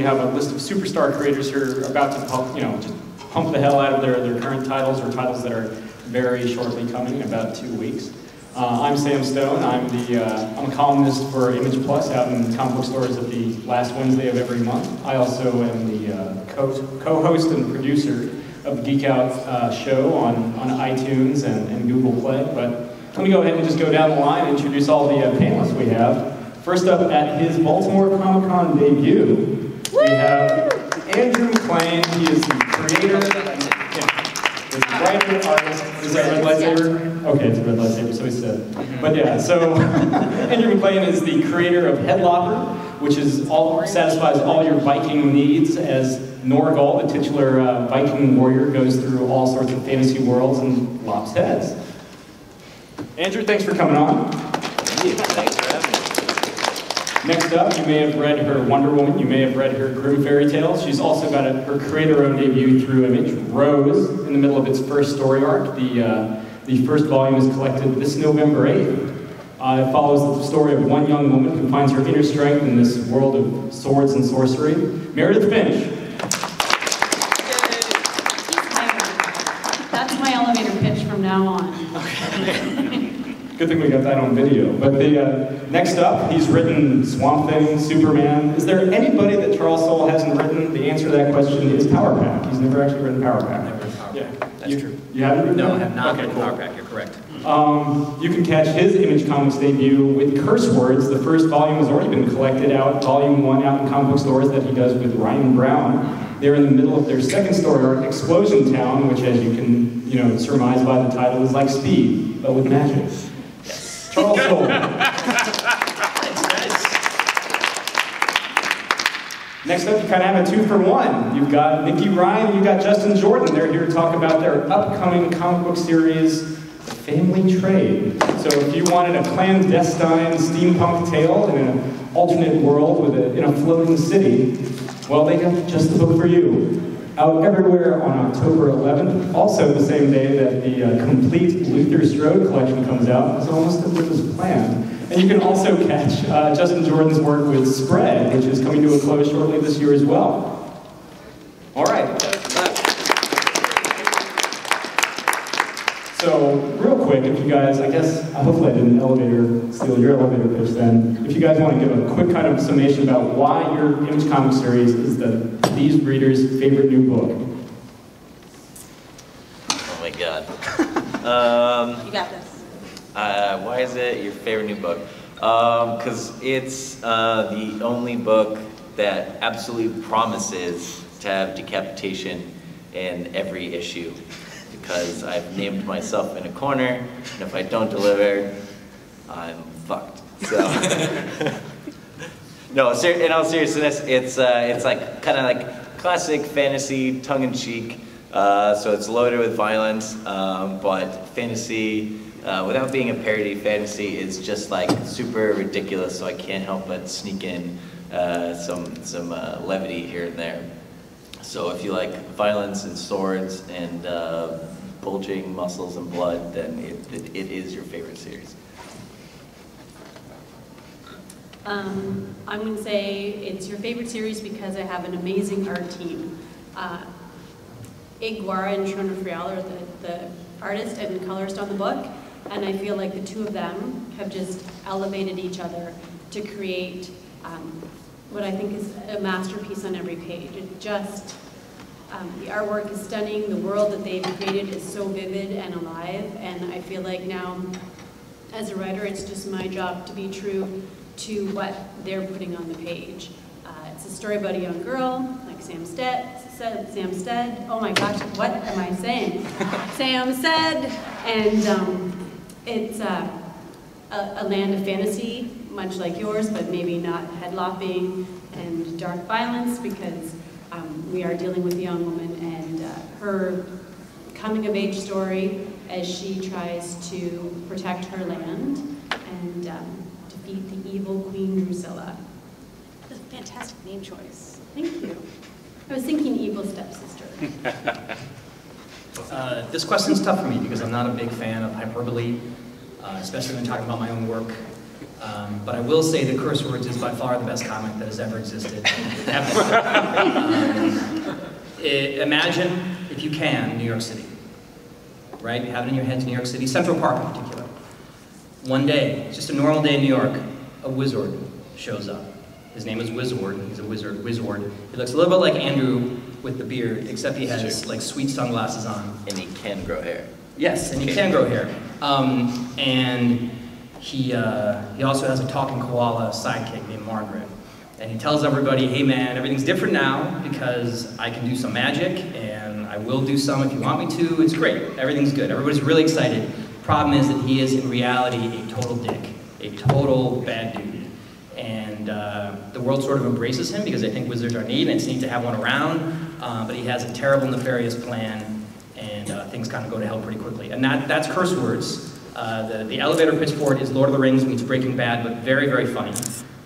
we have a list of superstar creators who are about to pump, you know, just pump the hell out of their, their current titles or titles that are very shortly coming in about two weeks. Uh, I'm Sam Stone. I'm the uh, I'm a columnist for Image Plus out in comic book stores at the last Wednesday of every month. I also am the uh, co- co-host and producer of the Geek Out uh, show on, on iTunes and, and Google Play. But let me go ahead and just go down the line and introduce all the uh, panelists we have. First up at his Baltimore Comic Con debut, we have Andrew MacLean. He is the creator, yeah, the writer, artist. Is that red lightsaber? Okay, it's a red lightsaber, so he said. But yeah, so Andrew MacLean is the creator of Headlopper, which is all satisfies all your Viking needs as Norgal, the titular uh, Viking warrior, goes through all sorts of fantasy worlds and lops heads. Andrew, thanks for coming on. Thanks having me. Next up, you may have read her Wonder Woman, you may have read her Grimm Fairy Tales. She's also got a, her creator-owned debut through Image, Rose, in the middle of its first story arc. The, uh, the first volume is collected this November 8th. Uh, it follows the story of one young woman who finds her inner strength in this world of swords and sorcery. Meredith Finch. That's my elevator pitch from now on. Good thing we got that on video. But the uh, next up, he's written Swamp Thing, Superman. Is there anybody that Charles Soule hasn't written? The answer to that question is Power Pack. He's never actually written Power Pack. Never written Power Yeah, Pack. That's you, true. You haven't written No, I have not okay, read cool. Power Pack, you're correct. Um, you can catch his Image Comics debut with Curse Words. The first volume has already been collected out, volume one out in comic book stores that he does with Ryan Browne. They're in the middle of their second story arc, Explosion Town, which, as you can, you know, surmise by the title, is like Speed, but with magic. Charles. Next up, you kind of have a two for one. You've got Nikki Ryan you've got Justin Jordan. They're here to talk about their upcoming comic book series, Family Trade. So if you wanted a clandestine steampunk tale in an alternate world with a, in a floating city, well, they got just the book for you. Out everywhere on October 11th, also the same day that the uh, complete Luther Strode collection comes out. It's almost as it was planned. And you can also catch uh, Justin Jordan's work with Spread, which is coming to a close shortly this year as well. All right. So, real quick, if you guys, I guess, hopefully I didn't elevator steal your elevator pitch then. If you guys want to give a quick kind of summation about why your Image Comic series is the these readers' favorite new book. Oh my god. Um, You got this. uh, why is it your favorite new book? Because it's uh, the only book that absolutely promises to have decapitation in every issue. Because I've named myself in a corner, and if I don't deliver, I'm fucked. So. No, in all seriousness, it's uh, it's like kind of like classic fantasy, tongue-in-cheek. Uh, so it's loaded with violence, um, but fantasy, uh, without being a parody, fantasy is just like super ridiculous. So I can't help but sneak in uh, some some uh, levity here and there. So if you like violence and swords and uh, bulging muscles and blood, then it, it, it is your favorite series. Um, I'm going to say it's your favorite series because I have an amazing art team. Uh, Ig Guara and Triona Farrell are the, the artist and colorist on the book, and I feel like the two of them have just elevated each other to create um, what I think is a masterpiece on every page. It just, um, the artwork is stunning, the world that they've created is so vivid and alive, and I feel like now, as a writer, it's just my job to be true to what they're putting on the page. Uh, it's a story about a young girl, like Sam Stead, said, Sam Stead. Oh my gosh, what am I saying? Sam said, and um, it's uh, a, a land of fantasy, much like yours, but maybe not headlopping and dark violence, because um, we are dealing with a young woman and uh, her coming of age story as she tries to protect her land and um, defeat the evil Queen Drusilla. That's a fantastic name choice. Thank you. I was thinking evil stepsister. Uh, This question's tough for me because I'm not a big fan of hyperbole, uh, especially when talking about my own work. Um, But I will say that Curse Words is by far the best comic that has ever existed. Ever. Um, i- Imagine, if you can, New York City. Right? You have it in your heads, New York City, Central Park in particular. One day, just a normal day in New York, a wizard shows up. His name is Wizord. He's a wizard, Wizord. He looks a little bit like Andrew with the beard, except he has like sweet sunglasses on. And he can grow hair. Yes, and he can grow hair. Um, and he, uh, he also has a talking koala sidekick named Margaret. And he tells everybody, hey man, everything's different now because I can do some magic and I will do some if you want me to. It's great. Everything's good. Everybody's really excited. Problem is that he is in reality a total dick, a total bad dude. And uh, the world sort of embraces him because they think wizards are neat and it's neat to have one around. Uh, but he has a terrible, nefarious plan and uh, things kind of go to hell pretty quickly. And that, that's curse words. Uh, the, the elevator pitch for it is Lord of the Rings meets Breaking Bad, but very, very funny.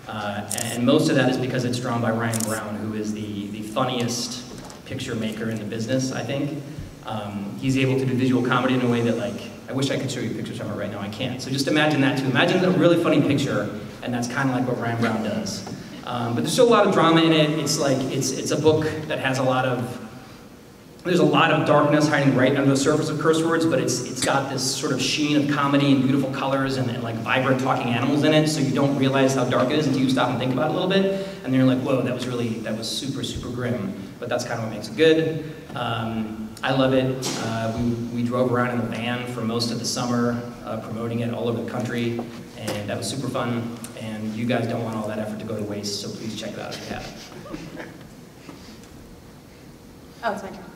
Uh, and most of that is because it's drawn by Ryan Browne, who is the, the funniest picture maker in the business, I think. Um, he's able to do visual comedy in a way that, like, I wish I could show you pictures from it right now. I can't. So just imagine that too. Imagine a really funny picture, and that's kind of like what Ryan Browne does. Um, but there's still a lot of drama in it. It's like it's it's a book that has a lot of there's a lot of darkness hiding right under the surface of curse words, but it's it's got this sort of sheen of comedy and beautiful colors and, and like vibrant talking animals in it. So you don't realize how dark it is until you stop and think about it a little bit, and then you're like, whoa, that was really that was super super grim. But that's kind of what makes it good. Um, I love it. Uh, we, we drove around in a van for most of the summer, uh, promoting it all over the country, and that was super fun. And you guys don't want all that effort to go to waste, so please check it out if you haven't. Oh, it's my turn.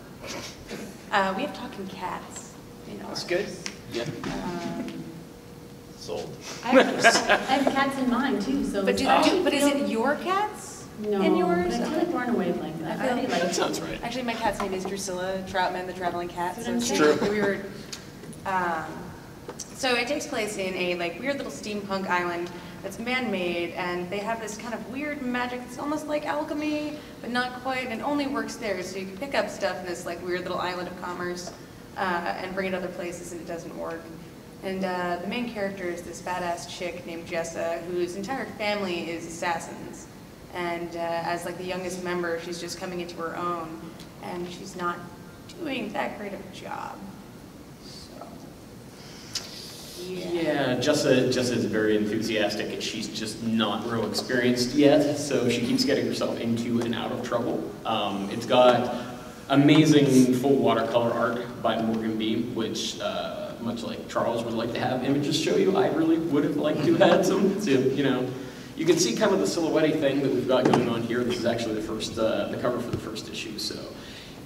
Uh, we have talking cats in ours. That's good. Yeah. Um, Sold. I have, I have cats in mine too, so. But do, I do, but is it your cats? No, in yours? but I feel like we're on a wavelength. I I feel- already like. That sounds right. Actually, my cat's name is Drusilla Troutman, the traveling cat. That's So it's saying. We were, um, so it takes place in a like weird little steampunk island that's man-made, and they have this kind of weird magic. It's almost like alchemy, but not quite, and only works there. So you can pick up stuff in this like weird little island of commerce uh, and bring it to other places, and it doesn't work. And uh, the main character is this badass chick named Jessa, whose entire family is assassins. And uh, as like the youngest member, she's just coming into her own, and she's not doing that great of a job. Yeah. Jessa, Jessa is very enthusiastic and she's just not real experienced yet, so she keeps getting herself into and out of trouble. Um, it's got amazing full watercolor art by Morgan Beem, which, uh, much like Charles would like to have images show you, I really would have liked to have had some. So, you know, you can see kind of the silhouette thing that we've got going on here. This is actually the first, uh, the cover for the first issue, so.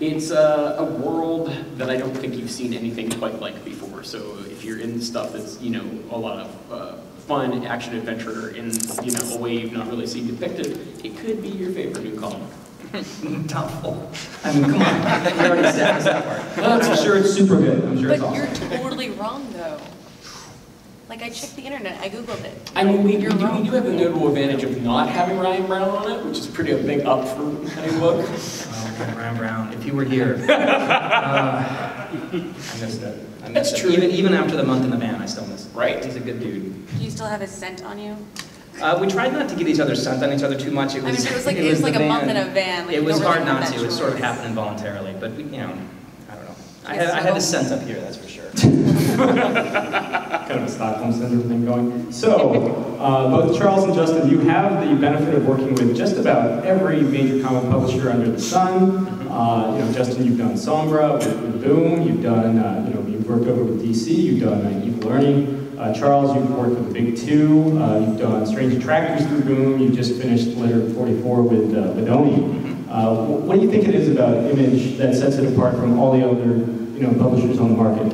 It's uh, a world that I don't think you've seen anything quite like before. So if you're into stuff that's, you know, a lot of uh, fun action adventure in, you know, a way you've not really seen depicted, it could be your favorite new comic. Doubtful. I mean, come on. You already established that part. Well, I'm sure it's super good. I'm sure it's But awesome. you're totally wrong, though. Like, I checked the internet, I Googled it. I mean, we, we, You're do, we wrong. do have the notable advantage of not having Ryan Browne on it, which is pretty a big up for any book. Ryan Browne, if he were here. Uh, I missed it. I missed That's it. true. Even, even after the month in the van, I still miss it. Right. He's a good dude. Do you still have his scent on you? Uh, we tried not to get each other scent on each other too much. It was, I mean, it was like, it was the like a month in a van. Like, It was don't really hard not that to. It sort of choice. happened involuntarily, but we, you know, I don't. I had, I had the scent up here, that's for sure. kind of a Stockholm syndrome thing going. So, uh, both Charles and Justin, you have the benefit of working with just about every major comic publisher under the sun. Uh, you know, Justin, you've done Sombra with, with Boom. You've done, uh, you know, you've worked over with DC. You've done uh, Evil Learning. Uh, Charles, you've worked with the Big Two. Uh, you've done Strange Attractors through Boom. You've just finished Letter 44 with uh, with Oni. Uh, what do you think it is about Image that sets it apart from all the other, you know, publishers on the market?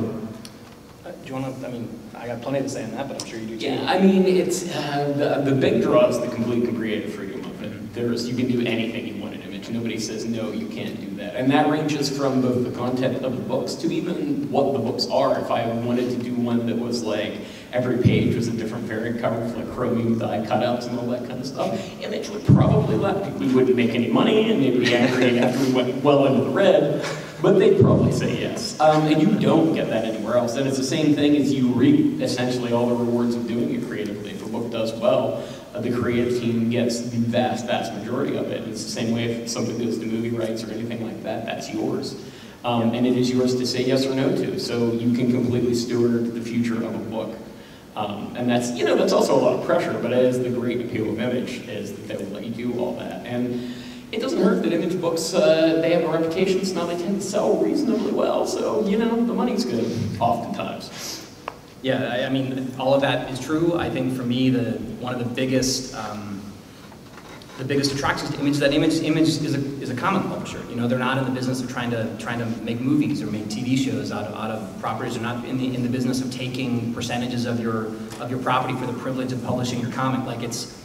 Uh, Do you want to, I mean, I got plenty to say on that, but I'm sure you do too. Yeah, I mean, it's uh, the, the big draw is the complete and creative freedom of it. There's you can do anything you want in Image. Nobody says no, you can't do that, and that ranges from both the content of the books to even what the books are. If I wanted to do one that was like every page was a different variant cover with like chromium die cutouts and all that kind of stuff. Image would probably let we wouldn't make any money and they'd be angry after we went well into the red, but they'd probably say yes. Um, and you don't get that anywhere else. And it's the same thing as you reap essentially all the rewards of doing it creatively. If a book does well, uh, the creative team gets the vast, vast majority of it. And it's the same way if something goes to movie rights or anything like that, that's yours. Um, and it is yours to say yes or no to. So you can completely steward the future of a book. Um, and that's, you know, that's also a lot of pressure, but it is the great appeal of Image, is that they will let you do all that. And it doesn't hurt that Image books, uh, they have a reputation, so now they tend to sell reasonably well. So, you know, the money's good, oftentimes. Yeah, I, I mean, all of that is true. I think for me, the one of the biggest um, the biggest attractions to Image that Image Image is a, is a comic publisher. You know, they're not in the business of trying to trying to make movies or make TV shows out of out of properties. They're not in the in the business of taking percentages of your of your property for the privilege of publishing your comic. Like it's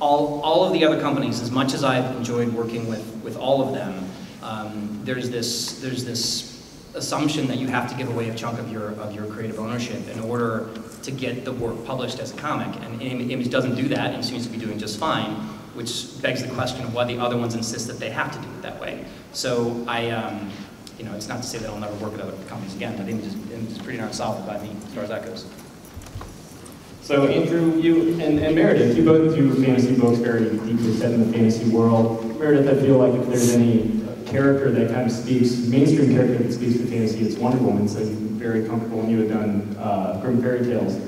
all all of the other companies. As much as I've enjoyed working with with all of them, um, there's this there's this assumption that you have to give away a chunk of your of your creative ownership in order to get the work published as a comic. And Image doesn't do that and seems to be doing just fine, which begs the question of why the other ones insist that they have to do it that way. So I, um, you know, it's not to say that I'll never work with other companies again, but Image is, pretty darn solid by me as far as that goes. So Andrew, you and, and Meredith, you both do fantasy books very deeply set in the fantasy world. Meredith, I feel like if there's any character that kind of speaks, mainstream character that speaks to fantasy, it's Wonder Woman, so you're very comfortable and you had done uh, Grimm Fairy Tales.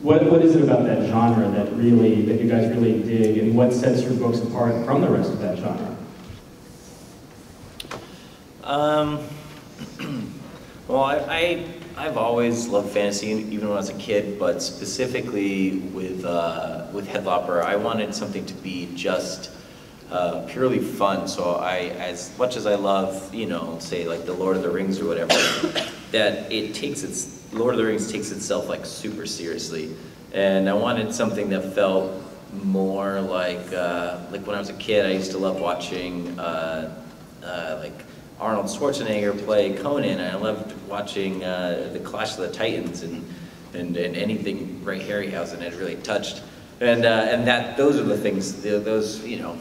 What, what is it about that genre that really, that you guys really dig, and what sets your books apart from the rest of that genre? Um, well, I, I, I've always loved fantasy, even when I was a kid, but specifically with, uh, with Headlopper, I wanted something to be just uh, purely fun. So I, as much as I love, you know, say like the Lord of the Rings or whatever, that it takes its, Lord of the Rings takes itself like super seriously. And I wanted something that felt more like, uh, like when I was a kid, I used to love watching uh, uh like Arnold Schwarzenegger play Conan. I loved watching uh, the Clash of the Titans and, and, and anything Ray Harryhausen had really touched. And, uh, and that, those are the things, those, you know,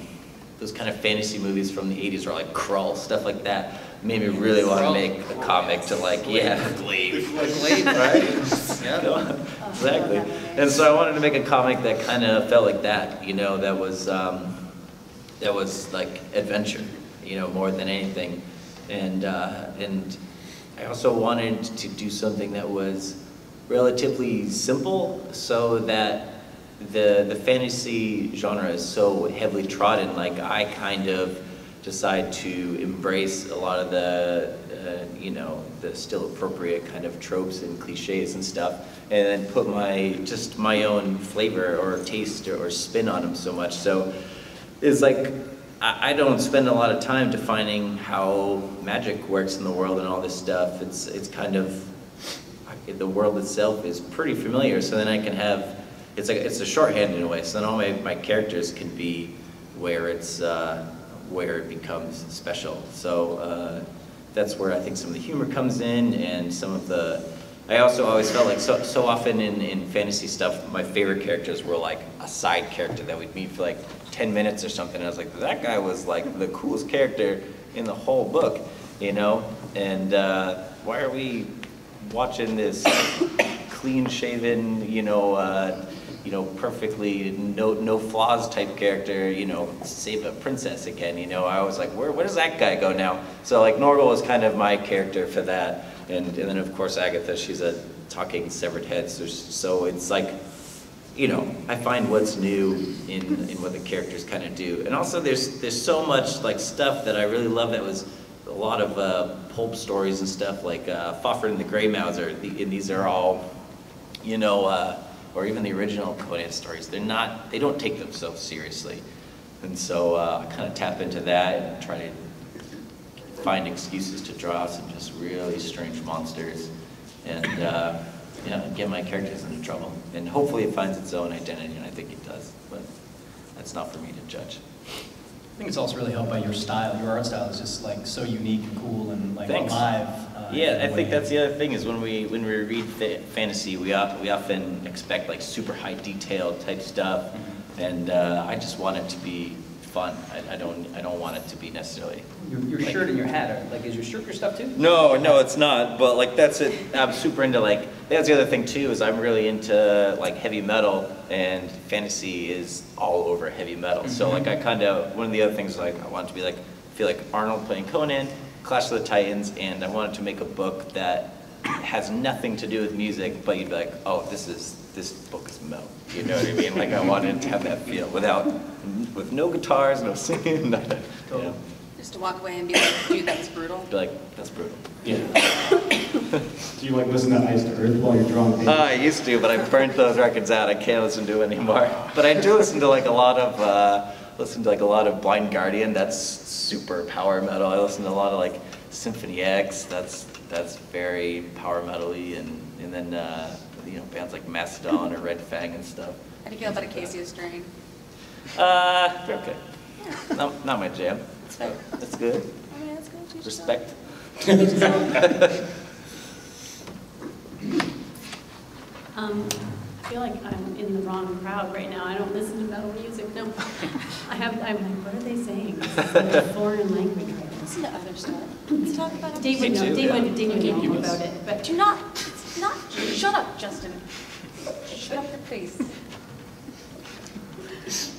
those kind of fantasy movies from the 80s or like Krull stuff like that, made me really want to make a comic to like, yeah, Glaive. Glaive, right? yeah. exactly. And so I wanted to make a comic that kind of felt like that, you know, that was, um, that was like adventure, you know, more than anything. And, uh, and I also wanted to do something that was relatively simple so that the, the fantasy genre is so heavily trodden, like I kind of decide to embrace a lot of the, uh, you know, the still appropriate kind of tropes and cliches and stuff, and then put my, just my own flavor or taste or, or spin on them so much. So it's like, I, don't spend a lot of time defining how magic works in the world and all this stuff. It's, it's kind of, the world itself is pretty familiar, so then I can have it's like it's a shorthand in a way. So then all my, my characters can be where it's uh, where it becomes special. So uh, that's where I think some of the humor comes in, and some of the. I also always felt like so so often in in fantasy stuff, my favorite characters were like a side character that we'd meet for like ten minutes or something. And I was like, that guy was like the coolest character in the whole book, you know. And uh, why are we watching this clean shaven, you know? Uh, you know, perfectly no no flaws type character, you know, save a princess again. You know, I was like, where where does that guy go now? So like Norgal was kind of my character for that, and and then of course Agatha, she's a talking severed head. So so it's like, you know, I find what's new in in what the characters kind of do, and also there's there's so much like stuff that I really love that was a lot of uh, pulp stories and stuff like uh, Fafhrd and the Grey Mouser, and these are all, you know. Uh, or even the original Conan stories, they're not, they don't take themselves seriously. And so uh, I kind of tap into that and try to find excuses to draw some just really strange monsters and uh, you know, get my characters into trouble. And hopefully it finds its own identity, and I think it does, but that's not for me to judge. I think it's also really helped by your style. Your art style is just like so unique and cool and like Thanks. alive. Yeah, I think that's the other thing is when we when we read fa- fantasy, we of, we often expect like super high detail type stuff, Mm-hmm. and uh, I just want it to be fun. I, I don't I don't want it to be necessarily. Your, your Like- shirt and your hat, are, like, is your shirt your stuff too? No, no, it's not. But like that's it. I'm super into like that's the other thing too is I'm really into like heavy metal and fantasy is all over heavy metal. So like I kind of one of the other things like I want it to be like feel like Arnold playing Conan, Clash of the Titans, and I wanted to make a book that has nothing to do with music, but you'd be like, oh, this is this book is metal. You know what I mean? Like I wanted to have that feel without with no guitars, no singing, nothing. You know? Just to walk away and be like, dude, that's brutal. Be like that's brutal. Yeah. Do you like listen to Iced Earth while you're drawing paper? Uh, I used to, but I burnt those records out. I can't listen to it anymore. But I do listen to like a lot of uh, listen to like a lot of Blind Guardian. That's super power metal. I listen to a lot of like Symphony X. That's that's very power metal-y, and and then uh, you know bands like Mastodon or Red Fang and stuff. How do you feel about Acacia Strain? Uh, they're okay. Not, not my jam. It's fair. That's good. I mean, that's good. Respect. Um, feel like I'm in the wrong crowd right now. I don't listen to metal music. No, I have. I'm like, what are they saying? This like a foreign language right now. Listen to other stuff. Let's talk about other Dave would Me know. too, Dave yeah. would. Dave would know give all about it. But Do not, not, shut up, Justin. Shut up your face.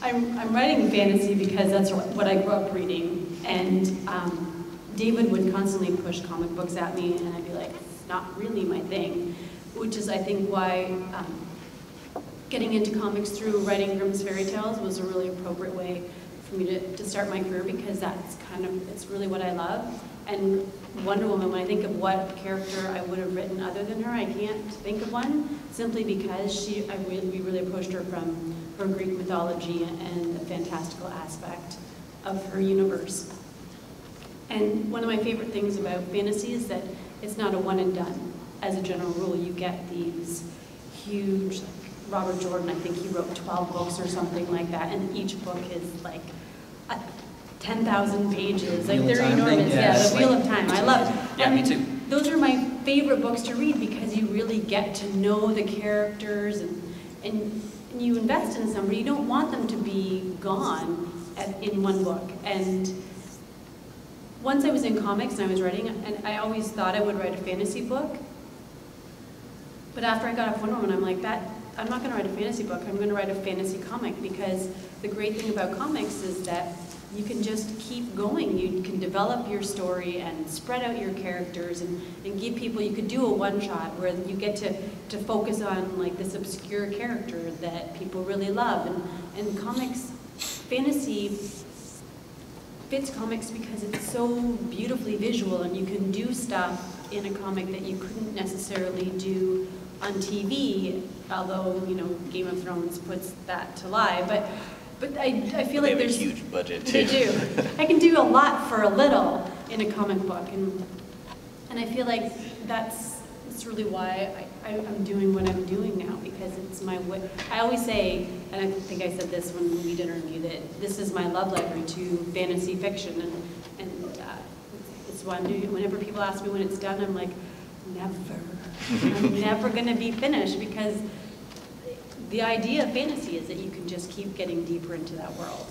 I'm, I'm writing fantasy because that's what what I grew up reading. And um, David would constantly push comic books at me, and I'd be like, it's not really my thing. Which is, I think, why um, getting into comics through writing Grimm's fairy tales was a really appropriate way for me to, to start my career because that's kind of, it's really what I love. And Wonder Woman, when I think of what character I would have written other than her, I can't think of one, simply because she, I really, we really approached her from her Greek mythology and the fantastical aspect of her universe. And one of my favorite things about fantasy is that it's not a one and done. As a general rule, you get these huge, Robert Jordan, I think he wrote 12 books or something like that, and each book is like uh, 10,000 pages. Like they're enormous. Yeah, Yeah, the Wheel of Time. I love. It. Yeah, me too. Those are my favorite books to read because you really get to know the characters and and, and you invest in somebody. You don't want them to be gone at, in one book. And once I was in comics and I was writing, and I always thought I would write a fantasy book. But after I got off Wonder Woman, I'm like, that I'm not going to write a fantasy book. I'm going to write a fantasy comic because the great thing about comics is that you can just keep going. You can develop your story and spread out your characters and, and give people, you could do a one shot where you get to, to focus on like this obscure character that people really love. And, and comics, fantasy fits comics because it's so beautifully visual and you can do stuff in a comic that you couldn't necessarily do on TV, although, you know, Game of Thrones puts that to lie. But, but I, I feel they like have a there's... huge budget too. They do. I can do a lot for a little in a comic book, and and I feel like that's that's really why I, I, I'm doing what I'm doing now because it's my way. I always say, and I think I said this when we interviewed it. This is my love letter to fantasy fiction, and and uh, it's why I'm doing it. Whenever people ask me when it's done, I'm like, never. I'm never going to be finished because the idea of fantasy is that you can just keep getting deeper into that world.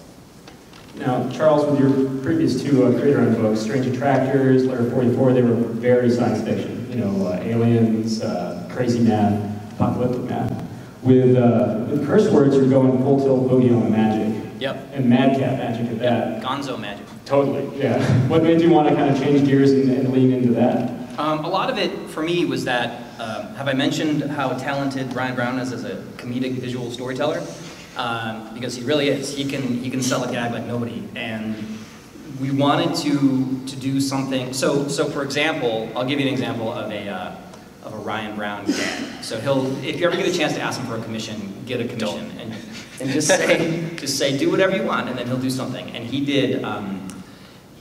Now, Charles, with your previous two uh, creator-owned books, Strange Attractors, Letter 44, they were very science fiction. You know, uh, aliens, uh, crazy math, apocalyptic math. With, uh, with curse words, you're going full tilt boogie on the magic. Yep. And madcap magic at that. Gonzo magic. Totally, yeah. What made you want to kind of change gears and, and lean into that? Um, a lot of it for me was that, um, have I mentioned how talented Brian Brown is as a comedic visual storyteller? Um, because he really is. He can, he can sell a gag like nobody. And we wanted to, to do something. So, so for example, I'll give you an example of a, uh, of a Ryan Brown gag. So he'll, if you ever get a chance to ask him for a commission, get a commission and, and just say, just say, do whatever you want, and then he'll do something. And he did, um,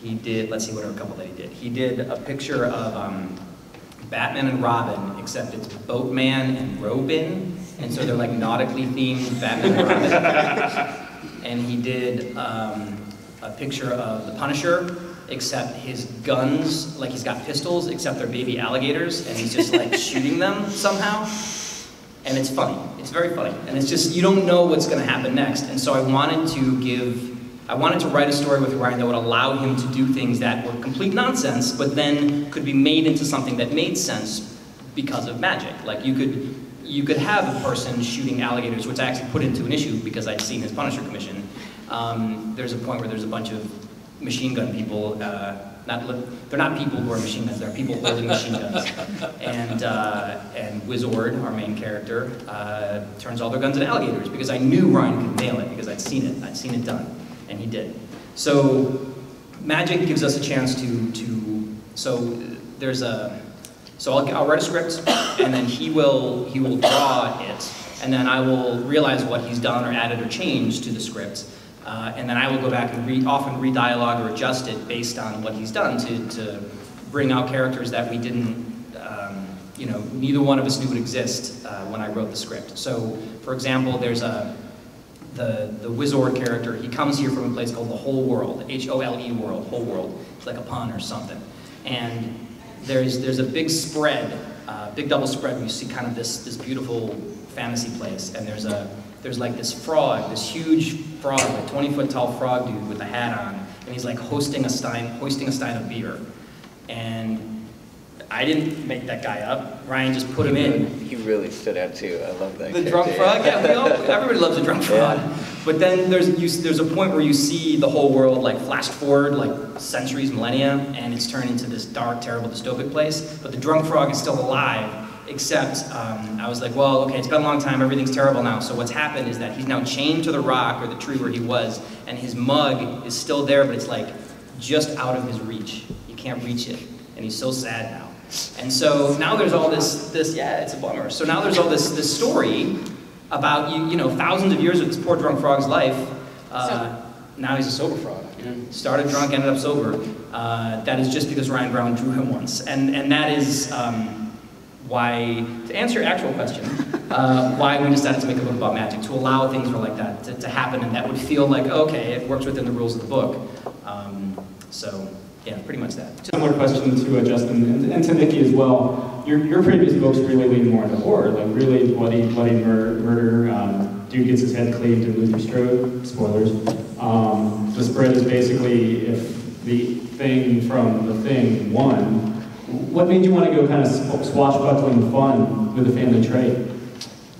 he did, let's see what are a couple that he did. He did a picture of um, Batman and Robin, except it's Boatman and Robin, and so they're like nautically themed Batman and Robin. and he did um, a picture of the Punisher, except his guns, like he's got pistols, except they're baby alligators, and he's just like shooting them somehow. And it's funny. It's very funny. And it's just, you don't know what's going to happen next. And so I wanted to give, I wanted to write a story with Ryan that would allow him to do things that were complete nonsense, but then could be made into something that made sense because of magic. Like you could, you could have a person shooting alligators, which I actually put into an issue because I'd seen his Punisher commission. Um, there's a point where there's a bunch of machine gun people, uh, not, they're not people who are machine guns, they're people holding machine guns. And, uh, and Wizord, our main character, uh, turns all their guns into alligators because I knew Ryan could nail it because I'd seen it, I'd seen it done, and he did. So magic gives us a chance to, to so there's a, so I'll, I'll write a script, and then he will, he will draw it, and then I will realize what he's done or added or changed to the script. Uh, and then I will go back and re, often re-dialogue or adjust it based on what he's done to, to bring out characters that we didn't, um, you know, neither one of us knew would exist uh, when I wrote the script. So, for example, there's a, the, the Wizord character, he comes here from a place called the Whole World, H-O-L-E world, Whole World. It's like a pun or something. And there's, there's a big spread, uh, big double spread you see kind of this, this beautiful fantasy place. And there's a, there's like this frog, this huge frog, like 20 foot tall frog dude with a hat on. And he's like hosting a stein, hoisting a stein of beer. And I didn't make that guy up. Ryan just put him in. He really stood out too. I love that. The character, drunk frog, yeah, we all, everybody loves a drunk frog. But then there's you, there's a point where you see the whole world like flashed forward like centuries, millennia, and it's turned into this dark, terrible, dystopic place. But the drunk frog is still alive. Except um, I was like, well, okay, it's been a long time. Everything's terrible now. So what's happened is that he's now chained to the rock or the tree where he was, and his mug is still there, but it's like just out of his reach. You can't reach it, and he's so sad now. And so now there's all this, this, yeah, it's a bummer. So now there's all this, this story about, you, you know, thousands of years of this poor drunk frog's life. Uh, now he's a sober frog. Started drunk, ended up sober. Uh, that is just because Ryan Browne drew him once. And, and that is um, why, to answer your actual question, uh, why we decided to make a book about magic, to allow things like that to, to happen and that would feel like, okay, it works within the rules of the book. Um, so, yeah, pretty much that. Similar question to uh, Justin and, and to Nikki as well. Your, your previous books really lean more into horror, like really bloody, bloody mur- murder. Um, dude gets his head cleaved in Luther Strode. Spoilers. Um, the spread is basically if the thing from the thing won. What made you want to go kind of sw- swashbuckling fun with the family trade?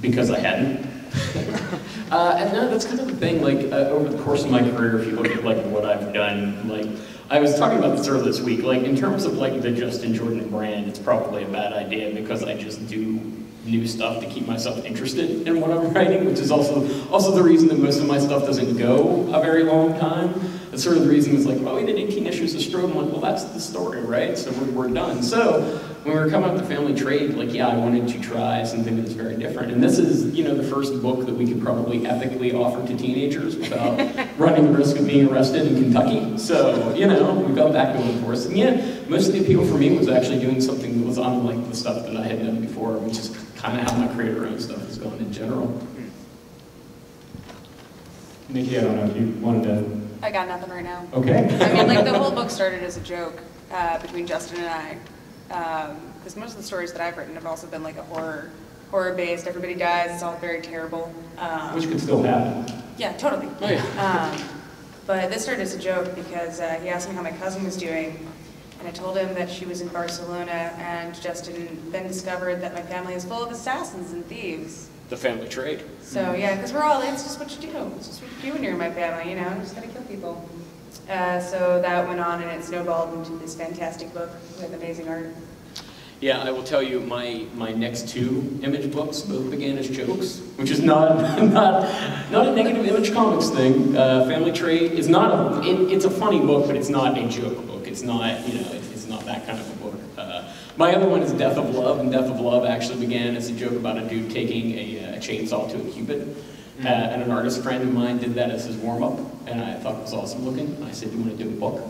because I hadn't. uh, and no, that's kind of the thing. Like uh, over the course of my career, if you look at like what I've done, like I was talking about this earlier this week. Like in terms of like the Justin Jordan brand, it's probably a bad idea because I just do new stuff to keep myself interested in what I'm writing, which is also also the reason that most of my stuff doesn't go a very long time. That's sort of the reason it's like, well, we did 18 issues of Strode. I'm like, well, that's the story, right? So we're, we're done. So when we were coming up with Family Trade, like, yeah, I wanted to try something that's very different. And this is, you know, the first book that we could probably ethically offer to teenagers without running the risk of being arrested in Kentucky. So, you know, we got that going for us. And yeah, most of the appeal for me was actually doing something that was unlike the stuff that I had done before, which is kind of how my creator owned stuff has gone in general. Nikki, I don't know if you wanted to. I got nothing right now. Okay. I mean, like the whole book started as a joke uh, between Justin and I, because most of the stories that I've written have also been like a horror, horror based. Everybody dies. It's all very terrible. Um, Which could still happen. yeah, totally. Oh, yeah. Um, but this started as a joke because uh, he asked me how my cousin was doing, and I told him that she was in Barcelona, and Justin then discovered that my family is full of assassins and thieves. The Family Trade. So yeah, because we're all, it's just what you do. It's just what you do when you're in my family, you know, you just gotta kill people. Uh, so that went on and it snowballed into this fantastic book with amazing art. Yeah, I will tell you, my, my next two image books both began as jokes, which is not not, not a negative image comics thing. Uh, Family Trade is not a, it, it's a funny book, but it's not a joke book. It's not, you know, it's, it's not that kind of a book. Uh, my other one is Death of Love, and Death of Love actually began as a joke about a dude taking a, uh, a chainsaw to a cupid. Uh, and an artist friend of mine did that as his warm up, and I thought it was awesome looking. I said, "You want to do a book?"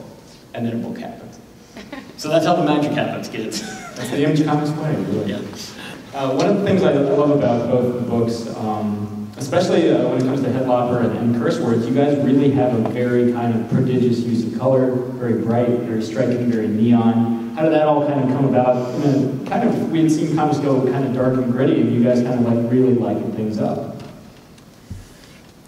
And then a book happened. So that's how the magic happens, kids. That's the Image Comics way, really. yeah. Uh, one of the things I I love about both the books, um, especially uh, when it comes to Headlopper and, and curse words, you guys really have a very kind of prodigious use of color, very bright, very striking, very neon. How did that all kind of come about? I mean, kind of, we had seen comics go kind of dark and gritty, and you guys kind of like really lighting things up.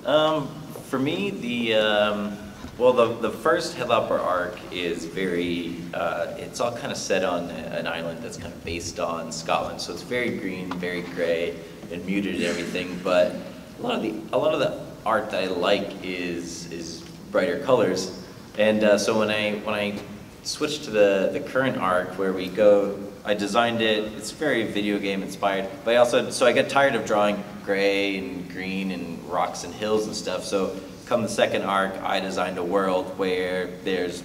Um, for me, the um, well, the the first Headlopper arc is very. Uh, it's all kind of set on an island that's kind of based on Scotland, so it's very green, very gray, and muted and everything. But a lot of the a lot of the art that I like is is brighter colors, and uh, so when I when I switched to the the current arc where we go I designed it. It's very video game inspired, but I also so I got tired of drawing gray and green and rocks and hills and stuff. So come the second arc, I designed a world where there's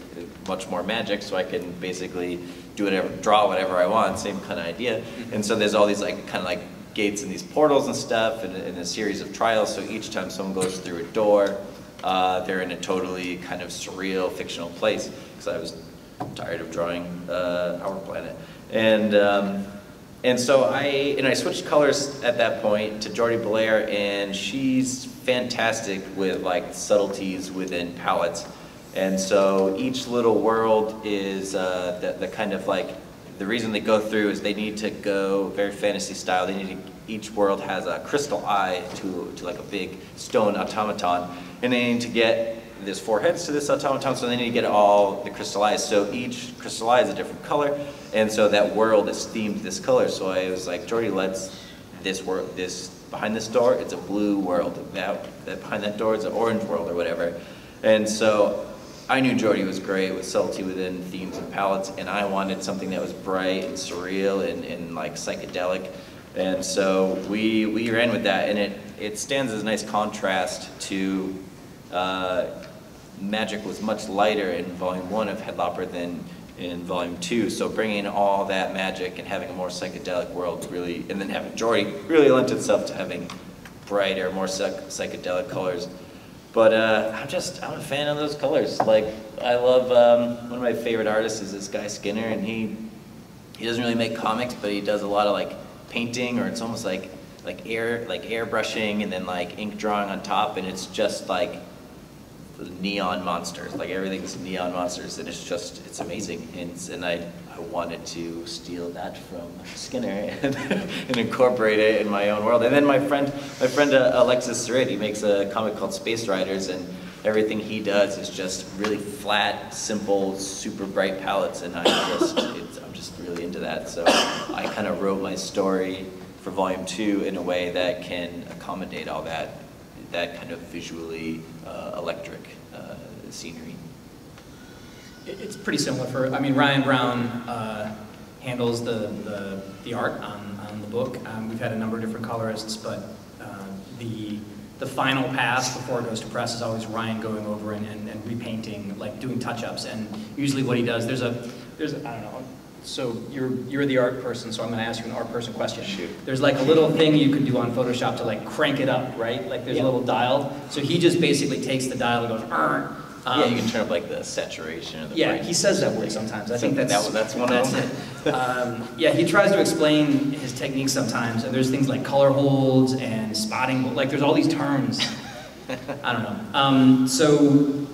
much more magic, so I can basically do whatever, draw whatever I want. Same kind of idea. And so there's all these like kind of like gates and these portals and stuff, and, and a series of trials. So each time someone goes through a door, uh, they're in a totally kind of surreal fictional place. Because I was tired of drawing uh, our planet. And, um, and so I, and I switched colors at that point to Jordie Bellaire, and she's fantastic with like subtleties within palettes. And so each little world is uh, the, the kind of like, the reason they go through is they need to go very fantasy style. They need to, each world has a crystal eye to, to like a big stone automaton, and they need to get there's four heads to this automaton, so they need to get all the crystallized. So each crystallized a different color, and so that world is themed this color. So I was like, Jordie, let's this world, this behind this door, it's a blue world. That, that behind that door is an orange world or whatever. And so I knew Jordie was great with subtlety within themes and palettes, and I wanted something that was bright and surreal and, and like psychedelic. And so we, we ran with that, and it, it stands as a nice contrast to uh, magic was much lighter in volume one of Headlopper than in volume two. So bringing all that magic and having a more psychedelic world really, and then having Jordie really lent itself to having brighter, more psych psychedelic colors. But uh, I'm just, I'm a fan of those colors. Like, I love, um, one of my favorite artists is this guy Skinner, and he, he doesn't really make comics, but he does a lot of like painting, or it's almost like, like air, like airbrushing, and then like ink drawing on top, and it's just like, neon monsters. Like everything's neon monsters, and it's just it's amazing. And, and I I wanted to steal that from Skinner and, and incorporate it in my own world. And then my friend my friend uh, Alexis Ziritt, he makes a comic called Space Riders, and everything he does is just really flat, simple, super bright palettes, and I'm just I'm just really into that. So I kind of wrote my story for volume two in a way that can accommodate all that that kind of visually uh, electric uh, scenery. It's pretty similar for, I mean, Ryan Browne uh, handles the, the, the, art on, on the book. Um, we've had a number of different colorists, but uh, the, the final pass before it goes to press is always Ryan going over and, and, and repainting, like doing touch-ups. And usually what he does, there's a, there's I don't know, so you're you're the art person, so I'm going to ask you an art person question. Shoot. There's like a little thing you can do on Photoshop to like crank it up, right? Like there's a little dial. So he just basically takes the dial and goes. Um, yeah, you can turn up like the saturation or the. Yeah, he says that word sometimes. I think that's that, that's one that's of them. um, yeah, he tries to explain his techniques sometimes, and there's things like color holds and spotting. Like there's all these terms. I don't know. Um, so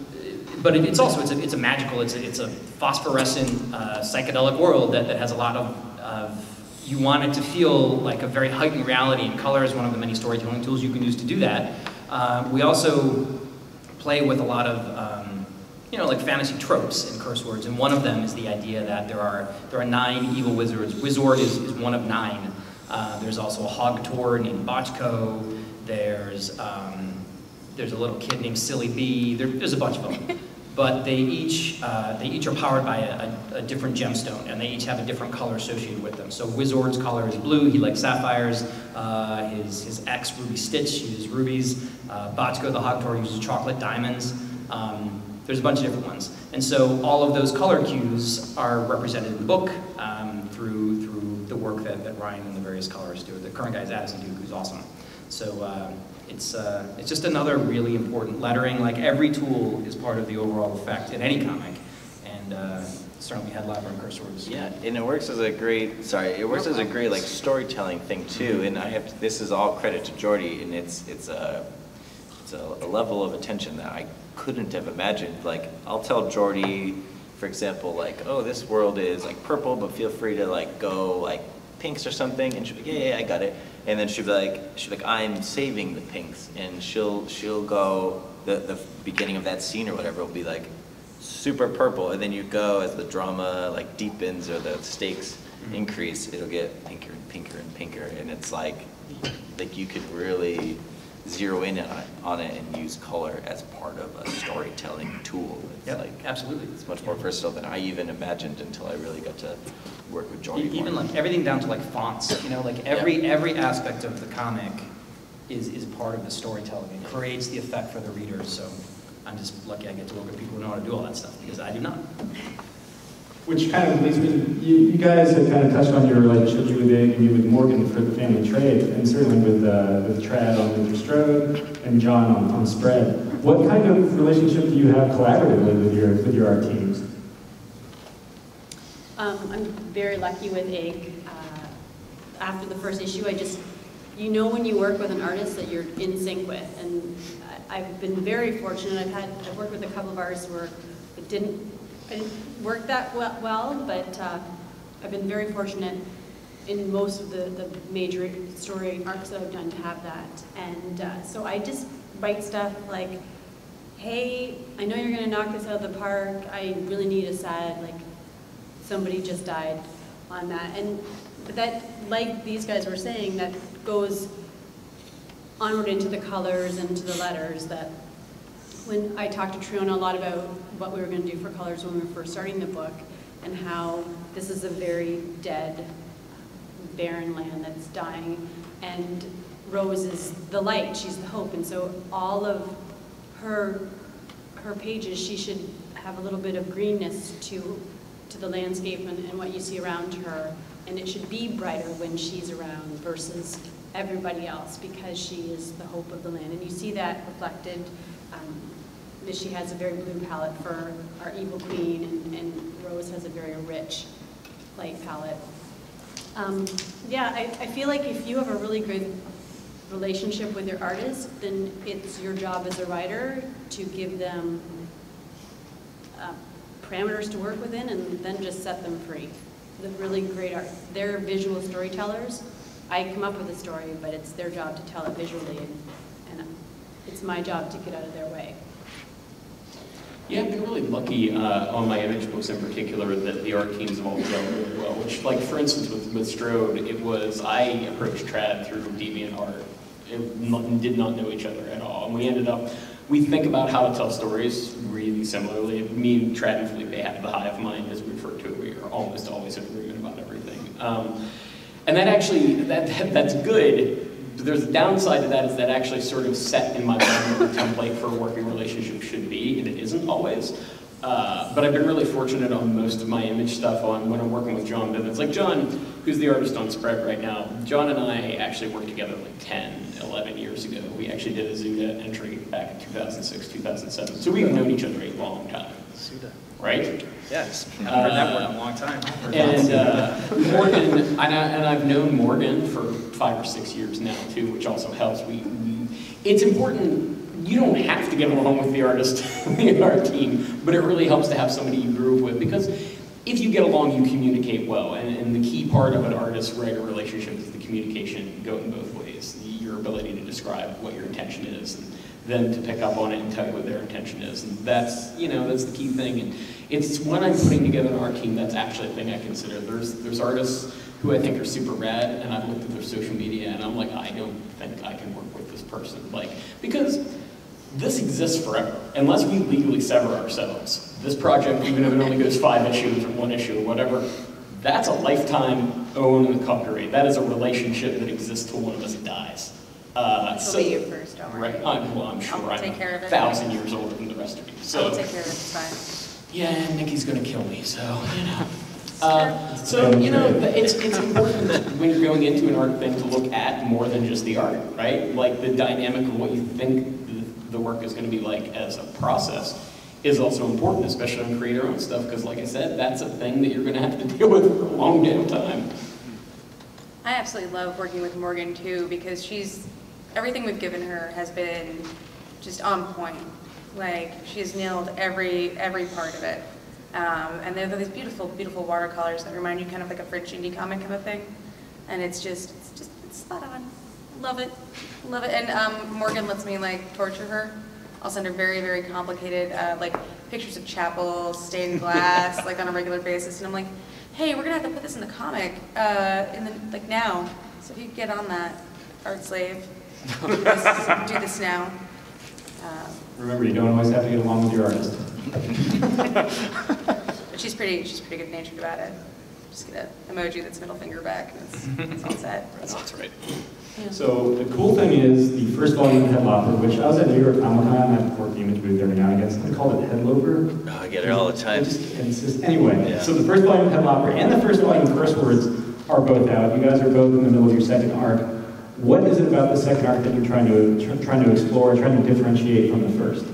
but it, it's also it's a, it's a magical, it's a, it's a phosphorescent uh, psychedelic world that, that has a lot of, of, you want it to feel like a very heightened reality, and color is one of the many storytelling tools you can use to do that. Uh, we also play with a lot of um, you know, like fantasy tropes and curse words, and one of them is the idea that there are there are nine evil wizards. Wizord is, is one of nine. Uh, there's also a hog named Botchko. There's um, there's a little kid named Silly Bee. There, there's a bunch of them. but they each, uh, they each are powered by a, a, a, different gemstone, and they each have a different color associated with them. So Wizord's color is blue, he likes sapphires. Uh, his, his ex, Ruby Stitch, uses rubies. Uh, Botchko the Hogtor uses chocolate diamonds. Um, there's a bunch of different ones. And so all of those color cues are represented in the book um, through, through the work that, that Ryan and the various colorists do. The current guy is Addison Duke, who's awesome. So uh, it's, uh, it's just another really important lettering. Like every tool is part of the overall effect in any comic. And uh, certainly had Labyrinth Cursors. Yeah, and it works as a great, sorry, it works as a great like storytelling thing too. And I have, to- this is all credit to Jordie, and it's, it's a, it's a, a level of attention that I couldn't have imagined. Like, I'll tell Jordie, for example, like, oh, this world is like purple, but feel free to like go like pinks or something, and she'll be, yeah, yeah, I got it. And then she'd be like, she'll be like, I'm saving the pinks, and she'll, she'll go, the, the beginning of that scene or whatever will be like, super purple, and then you go as the drama like deepens or the stakes mm-hmm. increase, it'll get pinker and pinker and pinker, and it's like, like you could really zero in on it, on it and use color as part of a storytelling tool. It's Yeah, like absolutely. it's much more versatile than I even imagined until I really got to work with Jordie. E- Even more. like everything down to like fonts, you know, like every, every aspect of the comic is, is part of the storytelling. It creates the effect for the readers, so I'm just lucky I get to work with people who know how to do all that stuff, because I do not. Which kind of leads me, you, you guys have kind of touched on your relationship, you with Ig and you with Morgan for the family trade, and certainly with, uh, with Tradd on Luther Strode and John on, on Spread. What kind of relationship do you have collaboratively with your, with your art teams? Um, I'm very lucky with Ig. Uh, After the first issue, I just, you know when you work with an artist that you're in sync with. And I've been very fortunate. I've had, I've worked with a couple of artists where it didn't, it didn't work that well, well, but uh, I've been very fortunate in most of the, the major story arcs that I've done to have that. And uh, so I just write stuff like, hey, I know you're gonna knock this out of the park. I really need a sad, like, somebody just died on that. And but that, like these guys were saying, that goes onward into the colors and to the letters that when I talked to Triona a lot about what we were going to do for colors when we were first starting the book and how this is a very dead, barren land that's dying and Rose is the light, she's the hope. And so all of her, her pages, she should have a little bit of greenness to, to the landscape and, and what you see around her. And it should be brighter when she's around versus everybody else because she is the hope of the land. And you see that reflected. Um, she has a very blue palette for our evil queen, and, and Rose has a very rich light palette. Um, yeah, I, I feel like if you have a really good relationship with your artist, then it's your job as a writer to give them uh, parameters to work within and then just set them free. The really great art, they're visual storytellers. I come up with a story, but it's their job to tell it visually, and, and it's my job to get out of their way. Yeah, I've been really lucky uh, on my image books in particular that the art teams have all done really well. Which, like for instance, with, with Strode, it was I approached Tradd through DeviantArt. N- did not know each other at all, and we ended up. We think about how to tell stories really similarly. Me and Tradd and Felipe have the hive mind, as we refer to it. We are almost always in agreement about everything, um, and that actually that, that that's good. So there's a downside to that is that actually sort of set in my mind what the template for a working relationship should be, and it isn't always. Uh, but I've been really fortunate on most of my image stuff on when I'm working with John Bivens. Like John, who's the artist on Spread right now, John and I actually worked together like 10, 11 years ago. We actually did a Zuda entry back in 2006, 2007. So we've known each other a long time, Zuda. Right? Yes, I've heard that word in a long time. And uh, Morgan, and, I, and I've known Morgan for five or six years now too, which also helps. We, we it's important. You don't have to get along with the artist in our team, but it really helps to have somebody you grew up with because if you get along, you communicate well. And, and the key part of an artist-writer relationship is the communication going both ways. Your ability to describe what your intention is, and them to pick up on it and tell you what their intention is. And that's, you know, that's the key thing. And it's when I'm putting together an art team, that's actually a thing I consider. There's, there's artists who I think are super rad, and I've looked at their social media, and I'm like, I don't think I can work with this person. Like, because this exists forever, unless we legally sever ourselves. This project, even if it only goes five issues or one issue or whatever, that's a lifetime own copyright. That is a relationship that exists till one of us dies. Uh, It'll so- be you first, don't worry. Right, I'm, well, I'm sure I'll I'm take care of a it. thousand years older than the rest of you, so. I'll take care of it, it's fine. Yeah, and Nikki's gonna kill me, so, you know. Uh, so, you know, it's, it's important when you're going into an art thing to look at more than just the art, right? Like the dynamic of what you think the, the work is gonna be like as a process is also important, especially on creator-owned stuff, because like I said, that's a thing that you're going to have to deal with for a long damn time. I absolutely love working with Morgan too because she's everything we've given her has been just on point. Like she's nailed every every part of it. Um, and they're these beautiful, beautiful watercolors that remind you kind of like a French indie comic kind of thing. And it's just, it's just, it's spot on. Love it, love it. And um, Morgan lets me like torture her. I'll send her very, very complicated, uh, like pictures of chapels, stained glass, like on a regular basis. And I'm like, hey, we're gonna have to put this in the comic, uh, in the, like now. So if you get on that, art slave, do this, do this now. Um, Remember, you don't always have to get along with your artist. But she's pretty, she's pretty good natured about it. Just get an emoji that's middle finger back and it's, it's all set. That's right. Yeah. So the cool thing is the first volume of Headlopper, which I was at New York Comic Con at the Work Image booth every now and again. They called it Head Loafer. Oh, I get it all the time. It just, it's just, anyway, Yeah. so the first volume of Headlopper and the first volume of Curse Words are both out. You guys are both in the middle of your second arc. What is it about the second arc that you're trying to tr- trying to explore, trying to differentiate from the first?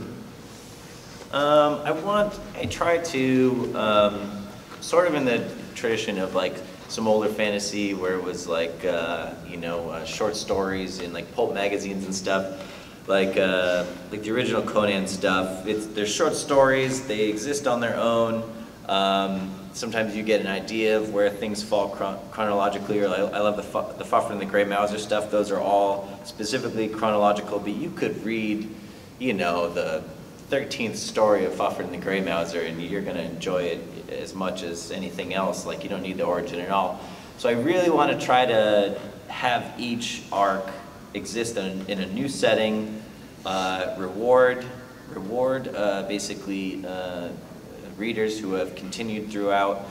Um, I want, I try to, um, sort of in the tradition of like some older fantasy where it was like, uh, you know, uh, short stories in like pulp magazines and stuff. Like, uh, like the original Conan stuff. It's, they're short stories, they exist on their own. Um, sometimes you get an idea of where things fall chron- chronologically, or I, I love the, Fu- the Fafhrd and the Grey Mouser stuff. Those are all specifically chronological, but you could read, you know, the 13th story of Fafhrd and the Grey Mouser, and you're going to enjoy it as much as anything else. Like, you don't need the origin at all. So I really want to try to have each arc exist in, in a new setting, uh, reward, reward uh, basically uh, readers who have continued throughout,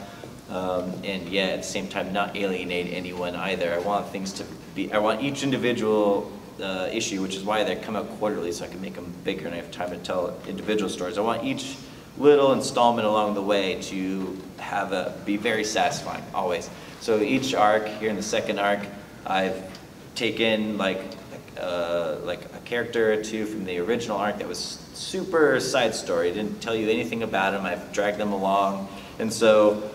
um, and yet at the same time not alienate anyone either. I want things to be, I want each individual uh, issue, which is why they come out quarterly, so I can make them bigger and I have time to tell individual stories. I want each little installment along the way to have a, be very satisfying, always. So each arc, here in the second arc, I've taken like, uh, like a character or two from the original arc that was super side story, didn't tell you anything about them, I've dragged them along. And so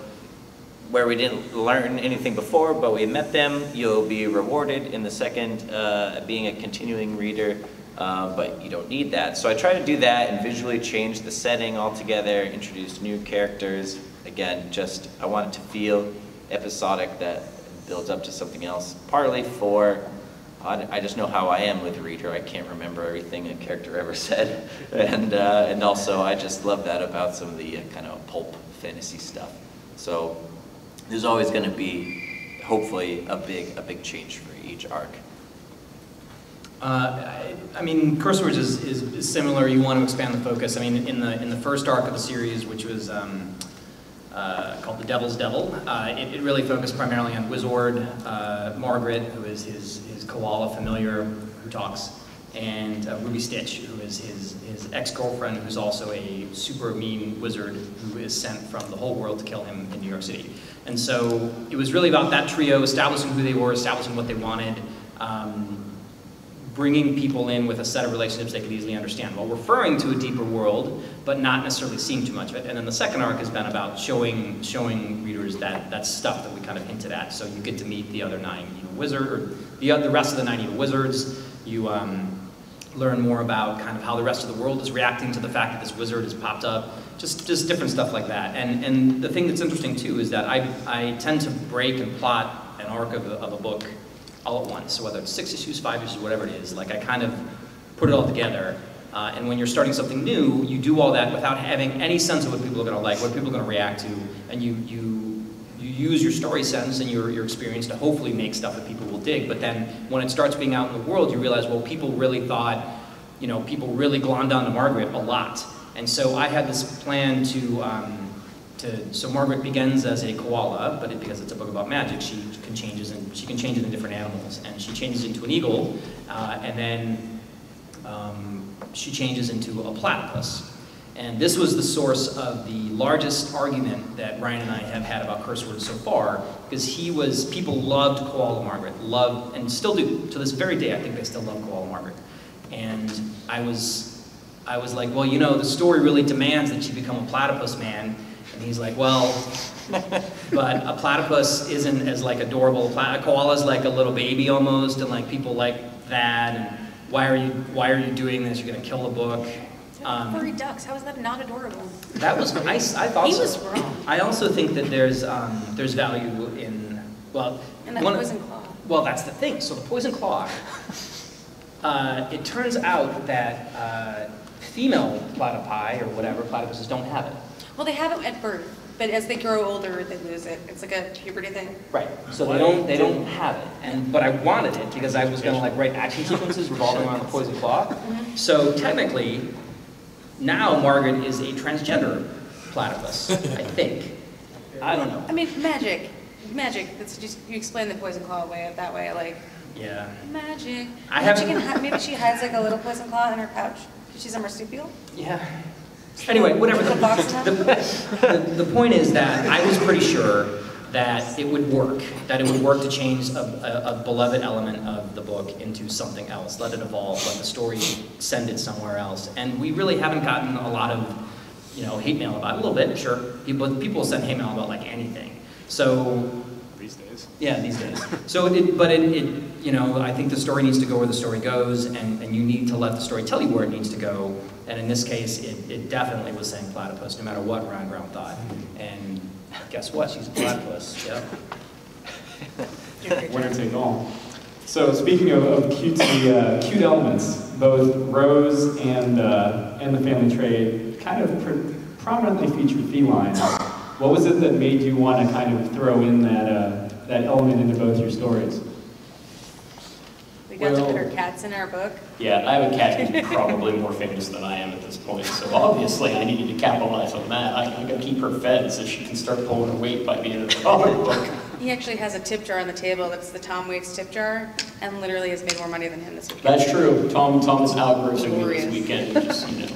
where we didn't learn anything before, but we met them, you'll be rewarded in the second, uh, being a continuing reader, uh, but you don't need that. So I try to do that and visually change the setting altogether, introduce new characters. Again, just, I want it to feel episodic that builds up to something else, partly for, I just know how I am with a reader, I can't remember everything a character ever said. And, uh, and also, I just love that about some of the uh, kind of pulp fantasy stuff. So there's always going to be, hopefully, a big, a big change for each arc. Uh, I, I mean, Curse Words is, is, is similar. You want to expand the focus. I mean, in the in the first arc of the series, which was um, uh, called The Devil's Devil, uh, it, it really focused primarily on Wizord, uh, Margaret, who is his his koala familiar who talks, and uh, Ruby Stitch, who is his his ex-girlfriend, who's also a super mean wizard who is sent from the Hole World to kill him in New York City. And so it was really about that trio establishing who they were, establishing what they wanted. Um, bringing people in with a set of relationships they could easily understand while referring to a deeper world, but not necessarily seeing too much of it. And then the second arc has been about showing showing readers that that stuff that we kind of hinted at. So you get to meet the other nine evil wizard, or the the rest of the nine evil wizards. You um, learn more about kind of how the rest of the world is reacting to the fact that this wizard has popped up. Just just different stuff like that. And and the thing that's interesting too is that I I tend to break and plot an arc of of a book all at once. So whether it's six issues, five issues, whatever it is, like I kind of put it all together. Uh, and when you're starting something new, you do all that without having any sense of what people are going to like, what people are going to react to, and you you you use your story sense and your, your experience to hopefully make stuff that people will dig. But then when it starts being out in the world, you realize, well, people really thought, you know, people really glommed onto Margaret a lot. And so I had this plan to um, to, so Margaret begins as a koala, but it, because it's a book about magic, she can changes and she can change into different animals, and she changes into an eagle, uh, and then um, she changes into a platypus. And this was the source of the largest argument that Ryan and I have had about curse words so far, because he was people loved Koala Margaret, loved and still do to this very day. I think they still love Koala Margaret, and I was I was like, well, you know, the story really demands that you become a platypus man. And he's like, well, but a platypus isn't as like adorable. A koala's like a little baby almost, and like people like that. And why are you why are you doing this? You're gonna kill the book. Um, Furry ducks, how is that not adorable? that was I. thought He so. was wrong. I also think that there's um, there's value in well. And that one of- poison claw. Well, that's the thing. So the poison claw. Uh, it turns out that uh, female platypi or whatever platypuses don't have it. Well, they have it at birth, but as they grow older, they lose it. It's like a puberty thing. Right. So they don't they don't have it. And but I wanted it because I was gonna like write action sequences revolving around the poison claw. Mm-hmm. So technically, now Margaret is a transgender platypus. I think. I don't know. I mean, magic. Magic. That's just, you explain the poison claw away that way, like, Yeah. magic. I haven't- can hi- Maybe she hides like a little poison claw in her pouch. She's a marsupial. Yeah. Anyway, whatever. Little box. The, the, the point is that I was pretty sure that it would work, that it would work to change a, a, a beloved element of the book into something else, let it evolve, let the story send it somewhere else. And we really haven't gotten a lot of, you know, hate mail about it. A little bit, sure. People, people send hate mail about like anything. So These days. yeah, these days. So it, but it, it, you know, I think the story needs to go where the story goes, and, and you need to let the story tell you where it needs to go. And in this case, it, it definitely was saying platypus, no matter what Ryan Browne thought. And guess what? She's a platypus. Yep. Winner take all. So speaking of, of uh, cute elements, both Rose and uh, and the Family Trade kind of pr- prominently featured felines. What was it that made you want to kind of throw in that uh, that element into both your stories? We got to put Well- our cats in our book. Yeah, I have a cat who's probably more famous than I am at this point, so obviously I needed to capitalize on that. I, I gotta keep her fed so she can start pulling her weight by the end of the comic book. He actually has a tip jar on the table. That's the Tom Waits tip jar, and literally has made more money than him this weekend. That's true. Tom, Tom is out grossing me this weekend, just, you know.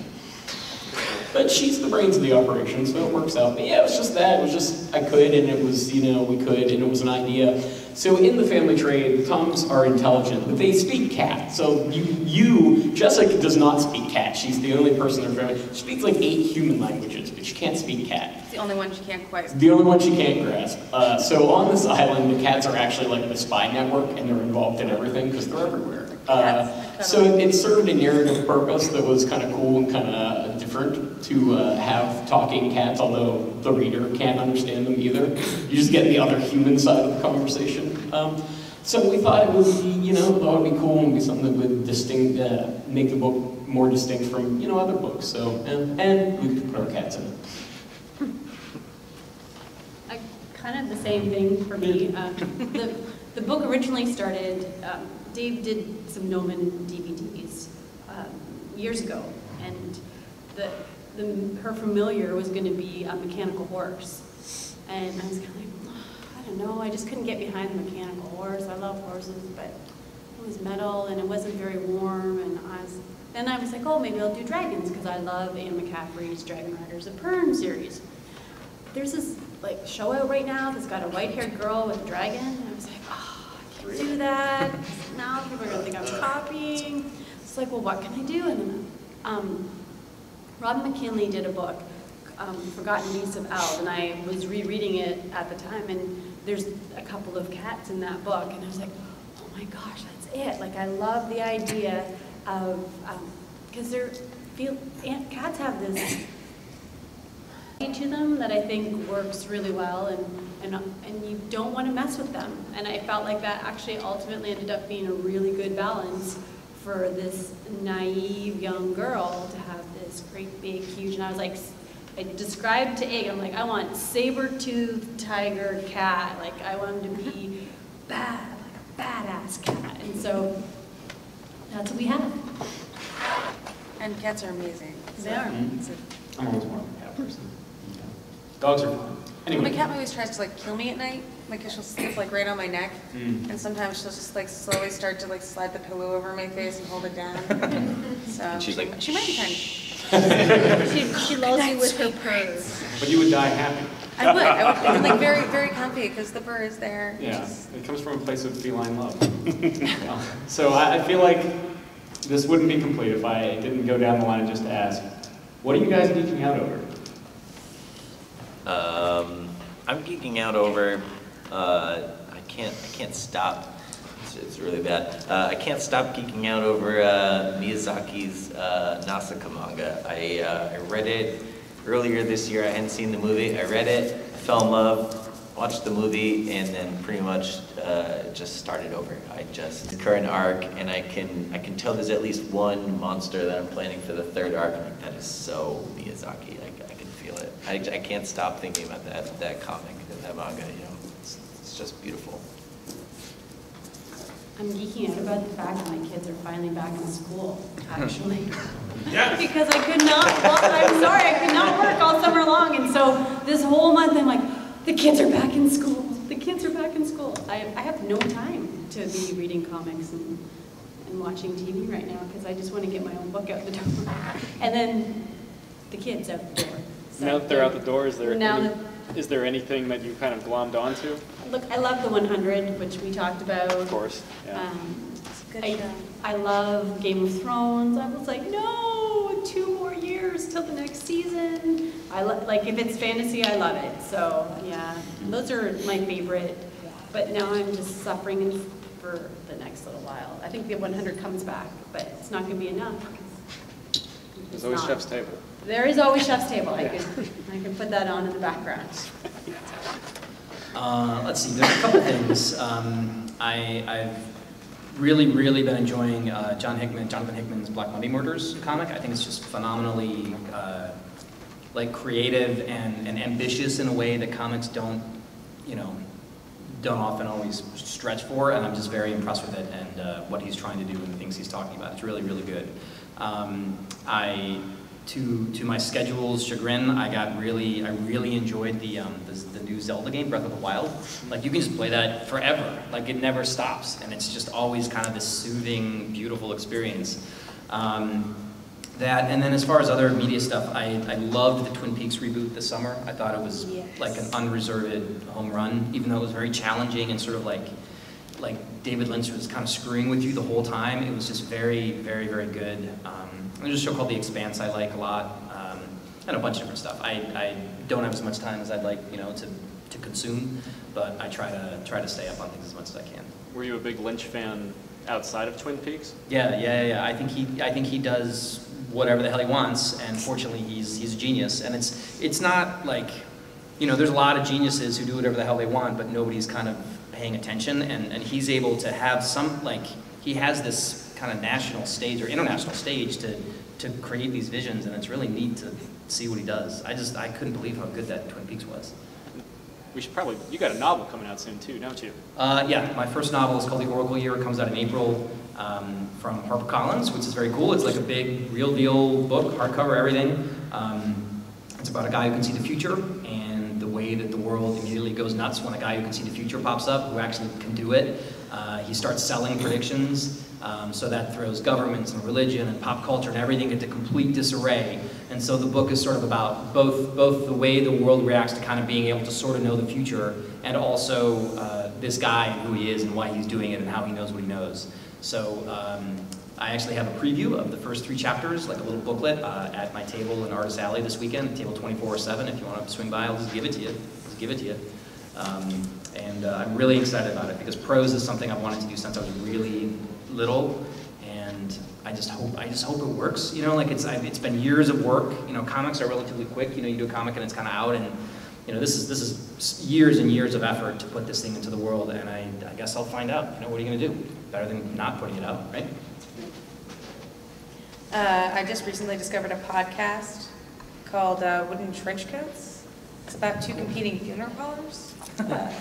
But she's the brains of the operation, so it works out. But yeah, it was just that. It was just, I could, and it was, you know, we could, and it was an idea. So in the family trade, Toms are intelligent, but they speak cat. So you, you, Jessica does not speak cat. She's the only person in her family. She speaks like eight human languages, but she can't speak cat. It's the only one she can't quite. The only one she can't grasp. Uh, so on this island, the cats are actually like the spy network, and they're involved in everything because they're everywhere. Uh, so it, it served a narrative purpose that was kind of cool and kind of different to uh, have talking cats, although the reader can't understand them either. You just get the other human side of the conversation. Um, so we thought it would be, you know, that would be cool and be something that would distinct, uh, make the book more distinct from, you know, other books. So, and, and we could put our cats in it. Kind of the same thing for me. Um, the, the book originally started, um, Dave did some Noman DVDs um, years ago, and the, the, her familiar was going to be a mechanical horse. And I was kind of like, "Oh, I don't know, I just couldn't get behind the mechanical horse. I love horses, but it was metal and it wasn't very warm, and I was, then I was like, oh, maybe I'll do dragons, because I love Anne McCaffrey's Dragon Riders of Pern series there's this like show out right now that's got a white-haired girl with a dragon. I was like, do that. Now people are gonna think I'm copying. It's like, well, what can I do? And um, Robin McKinley did a book, um, Forgotten Niece of Eld, and I was rereading it at the time, and there's a couple of cats in that book, and I was like, oh my gosh, that's it. Like, I love the idea of, because they're feel cats have this to them that I think works really well and, and, and you don't want to mess with them. And I felt like that actually ultimately ended up being a really good balance for this naive young girl to have this great big huge, and I was like, I described to Ig, I'm like, I want saber-toothed tiger cat, like I want him to be bad, like a badass cat. And so that's what we have. And cats are amazing. They are. It's a- I'm always more of a cat person. Dogs are fun. Well, Anyway. my cat always tries to like kill me at night. Like she'll sleep like right on my neck, Mm. and sometimes she'll just like slowly start to like slide the pillow over my face and hold it down. so And she's like, she might be trying. She, she lulls you with her purrs. But you would die happy. I would. I would feel like very, very comfy because the bird is there. Yeah, Just- it comes from a place of feline love. so I, I feel like this wouldn't be complete if I didn't go down the line and just ask, what are you guys geeking out over? Um, I'm geeking out over. Uh, I can't. I can't stop. It's, it's really bad. Uh, I can't stop geeking out over uh, Miyazaki's uh, Nausicaa manga. I uh, I read it earlier this year. I hadn't seen the movie. I read it. Fell in love. Watched the movie and then pretty much uh, just started over. I just the current arc, and I can I can tell there's at least one monster that I'm planning for the third arc. Like, that is so Miyazaki. I, I can feel it. I, I can't stop thinking about that that comic and that manga. You know, it's, it's just beautiful. I'm geeking out about the fact that my kids are finally back in school, hmm. actually. Because I could not, well, I'm sorry, I could not work all summer long, and so this whole month, I'm like, the kids are back in school, the kids are back in school. I, I have no time to be reading comics and, and watching TV right now, because I just want to get my own book out the door. And then the kids out the door. So Now that they're out the door, is there, Now any- that- is there anything that you kind of glommed onto? Look, I love the 100, which we talked about. Of course, yeah. Um, It's a good I, show. I love Game of Thrones. I was like, no, two more years till the next season. I lo- like if it's fantasy, I love it. So yeah, those are my favorite. But now I'm just suffering for the next little while. I think the 100 comes back, but it's not going to be enough. There's always not. chef's table. There is always chef's table. I can I can put that on in the background. Uh, let's see, there's a couple things. Um, I, I've really, really been enjoying uh, John Hickman, Jonathan Hickman's Black Monday Murders comic. I think it's just phenomenally uh, like creative and, and ambitious in a way that comics don't, you know, don't often always stretch for, and I'm just very impressed with it and uh, what he's trying to do and the things he's talking about. It's really, really good. Um, I, to to my schedule's chagrin, I got really, I really enjoyed the um, the, the new Zelda game, Breath of the Wild. Like you can just play that forever. Like it never stops, and it's just always kind of this soothing, beautiful experience. Um, that, and then as far as other media stuff, I, I loved the Twin Peaks reboot this summer. I thought it was Yes. like an unreserved home run, even though it was very challenging and sort of like, like David Lynch was kind of screwing with you the whole time. It was just very, very, very good. Um, there's a show called The Expanse I like a lot, um, and a bunch of different stuff. I, I don't have as much time as I'd like, you know, to, to consume, but I try to try to stay up on things as much as I can. Were you a big Lynch fan outside of Twin Peaks? Yeah, yeah, yeah, yeah. I think he, I think he does whatever the hell he wants, and fortunately, he's he's a genius. And it's it's not like, you know, there's a lot of geniuses who do whatever the hell they want, but nobody's kind of paying attention. And and he's able to have some like he has this kind of national stage or international stage to to create these visions, and it's really neat to see what he does. I just I couldn't believe how good that Twin Peaks was. We should probably, you got a novel coming out soon too, don't you? Uh, yeah, my first novel is called The Oracle Year. It comes out in April um, from HarperCollins, which is very cool. It's like a big, real deal book, hardcover, everything. Um, it's about a guy who can see the future and the way that the world immediately goes nuts when a guy who can see the future pops up, who actually can do it. Uh, he starts selling predictions, um, so that throws governments and religion and pop culture and everything into complete disarray. And so the book is sort of about both, both the way the world reacts to kind of being able to sort of know the future, and also uh, this guy and who he is and why he's doing it and how he knows what he knows. So um, I actually have a preview of the first three chapters, like a little booklet, uh, at my table in Artist Alley this weekend, table 24/7. If you want to swing by, I'll just give it to you. Just give it to you. Um, and uh, I'm really excited about it because prose is something I've wanted to do since I was really little, and I just hope I just hope it works. You know, like it's I, it's been years of work. You know, comics are relatively quick. You know, you do a comic and it's kind of out, and you know this is this is years and years of effort to put this thing into the world, and I, I guess I'll find out. You know, what are you gonna do? Better than not putting it out, right? Uh, I just recently discovered a podcast called uh, Wooden Trench Coats. It's about two competing funeral parlors. Uh,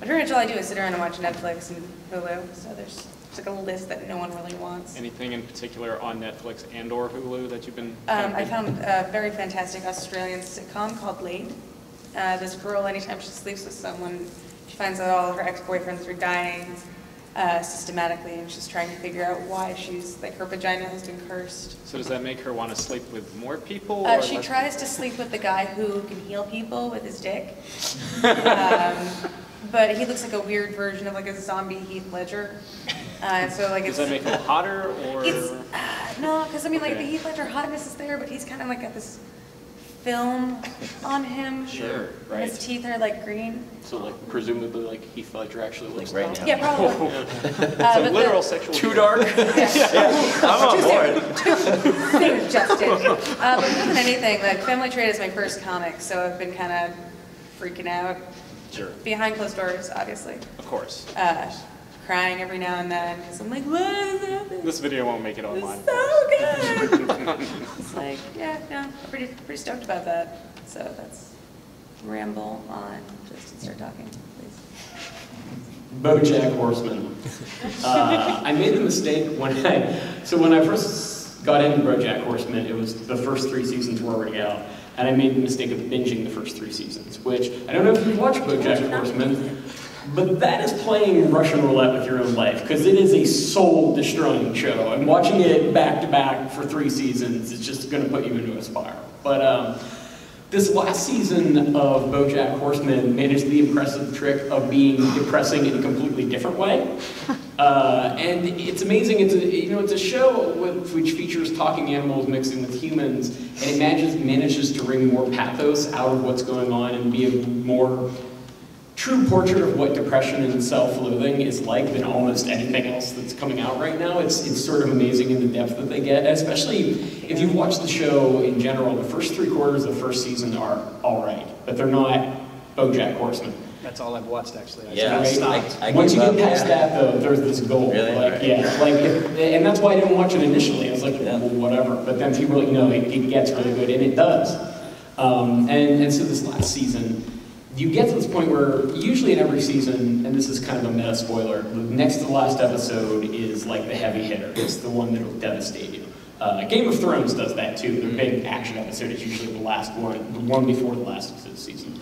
but pretty much all I do is sit around and watch Netflix and Hulu. So there's just like a list that no one really wants. Anything in particular on Netflix and or Hulu that you've been? Um, I found a very fantastic Australian sitcom called Late. Uh, this girl, anytime she sleeps with someone, she finds out all of her ex-boyfriends are dying uh, systematically, and she's trying to figure out why she's like her vagina has been cursed. So does that make her want to sleep with more people? Uh, she tries to sleep with the guy who can heal people with his dick. Um, but he looks like a weird version of like a zombie Heath Ledger. Uh, so like Does that make him hotter or? it's uh, no, because I mean like the Okay. Heath Ledger hotness is there, but he's kind of like got this film on him. Sure, right. His teeth are like green. So like presumably like Heath Ledger actually looks Like right now. Yeah, probably. Uh, It's but a the- literal sexual. Too dark. yeah. yeah. I'm on board. Thanks, Justin. Uh, but more than anything, like Family Trade is my first comic, so I've been kind of freaking out Sure, behind closed doors, obviously. of course. Uh, crying every now and then because I'm like, what is happening? This video won't make it online. It's so good. it's like, yeah, no, I'm pretty, pretty stoked about that. So that's ramble on. Justin, start talking, please. BoJack Horseman. Uh, I made the mistake when I, so when I first got into BoJack Horseman, it was the first three seasons were already out, and I made the mistake of binging the first three seasons. Which I don't know if you've watched BoJack Horseman, but that is playing Russian roulette with your own life because it is a soul-destroying show, and watching it back to back for three seasons is just going to put you into a spiral. But um, this last season of BoJack Horseman managed the impressive trick of being depressing in a completely different way, uh, and it's amazing. It's a you know it's a show with, which features talking animals mixing with humans, and it manages manages to wring more pathos out of what's going on and be a more true portrait of what depression and self-loathing is like than almost anything else that's coming out right now. It's, it's sort of amazing in the depth that they get, especially if you've watched the show in general. The first three quarters of the first season are all right, but they're not BoJack Horseman. That's all I've watched, actually. I Yeah, just Right? stopped. I- I Once you get past yeah. that, though, there's this goal. Really? Like, Alright. yeah, like, if, and that's why I didn't watch it initially. I was like, Yeah. well, whatever. But then people were like, no, it, it gets really good, and it does. Um, and, and so this last season, you get to this point where usually in every season, and this is kind of a meta spoiler, the next to the last episode is like the heavy hitter. It's the one that'll devastate you. Uh, Game of Thrones does that too. Their big action episode is usually the last one, the one before the last of the season.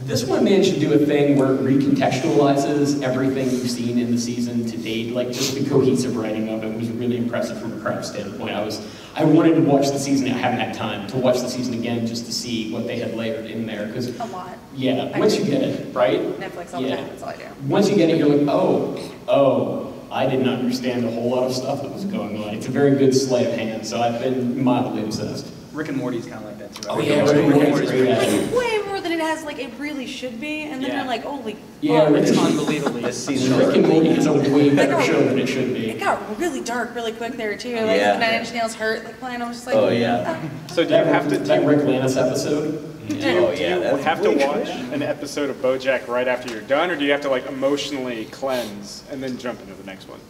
This one managed to do a thing where it recontextualizes everything you've seen in the season to date. Like just the cohesive writing of it was really impressive from a craft standpoint. I was, I wanted to watch the season. I haven't had time to watch the season again just to see what they had layered in there. Because A lot. yeah, once you get it, right? Netflix all the time. That's all I do. Once you get it, you're like, oh, oh, I didn't understand a whole lot of stuff that was going on. It's a very good sleight of hand. So I've been mildly obsessed. Rick and Morty's kind of like that, too. Oh yeah, Rick and Morty's great at it. Like way more than it has like it really should be, and then Yeah. you're like, holy Yeah, fuck. It's and- unbelievably. This season Rick and Morty is a way better Like, show than it should be. It got really dark really quick there too. Like Yeah. Nine Inch Nails hurt like playing. I was just like, Oh, yeah. oh. So do you That, have to, do that you, Rick Lannis episode? do oh, you, Oh, do yeah, you that's have to way watch an episode of BoJack right after you're done, or do you have to like emotionally cleanse and then jump into the next one?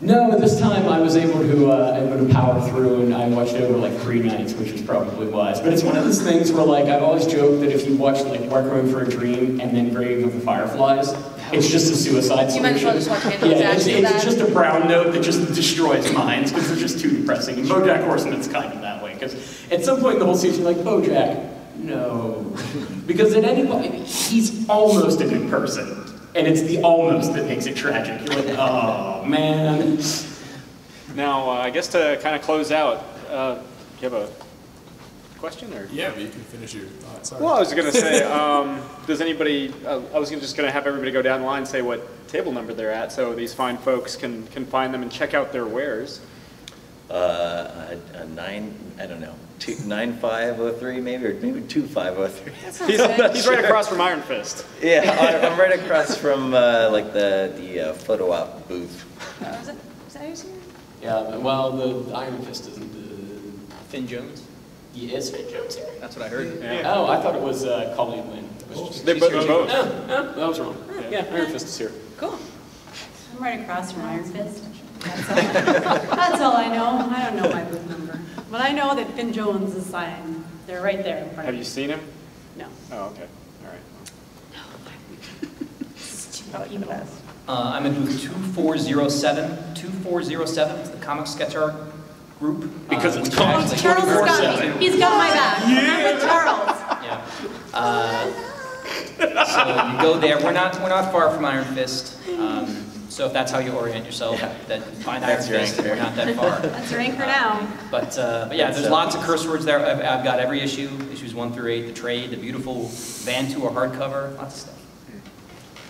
No, this time I was able to uh, able to power through, and I watched it over like three nights, which was probably wise. But it's one of those things where like I've always joked that if you watch like Requiem for a Dream and then Grave of the Fireflies, it's just a suicide You might as well solution. just watch Angels yeah, it's, it's just a brown note that just destroys minds because they're just too depressing. And BoJack Horseman's kind of that way because at some point in the whole season, you're like BoJack, no, because at any point he's almost a good person. And it's the almost that makes it tragic. You're like, oh man. Now, uh, I guess to kind of close out, uh, do you have a question or? Yeah, but you can finish your thought. Sorry. Well, I was going to say, um, does anybody, uh, I was just going to have everybody go down the line and say what table number they're at, so these fine folks can, can find them and check out their wares. Uh, a, a nine, I don't know, two, nine five oh three maybe, or maybe two five oh three. That sounds He's, good. he's right across from Iron Fist. Yeah, I- I'm right across from uh, like the the uh, photo op booth. Oh, is it? Is that who's here? Yeah, well, the Iron Fist isn't the. Finn Jones? Yeah, is Finn Jones here? That's what I heard. Yeah. Oh, I thought it was uh, Colleen Lynn. It They're both, both. Oh, oh, that was wrong. Yeah, Iron Fist is here. Cool. I'm right across from Iron Fist. That's all, I, that's all I know. I don't know my booth number. But I know that Finn Jones is signed. They're right there in front Have of you me. seen him? No. Oh, okay, all right. You best. Uh, I'm in booth 2407. 2407 is the comic sketch art group. Because uh, it's which comics actually- Charles has got me. He's got my back. I'm with Charles. Yeah. Uh, so you go there. We're not we're not far from Iron Fist. Um, so if that's how you orient yourself, that find Iron That's your Fist. anchor. We're not that far. That's your anchor now. But, uh, but yeah, there's uh, lots of curse words there. I've, I've got every issue, issues one through eight, the trade, the beautiful Van Tour hardcover, lots of stuff.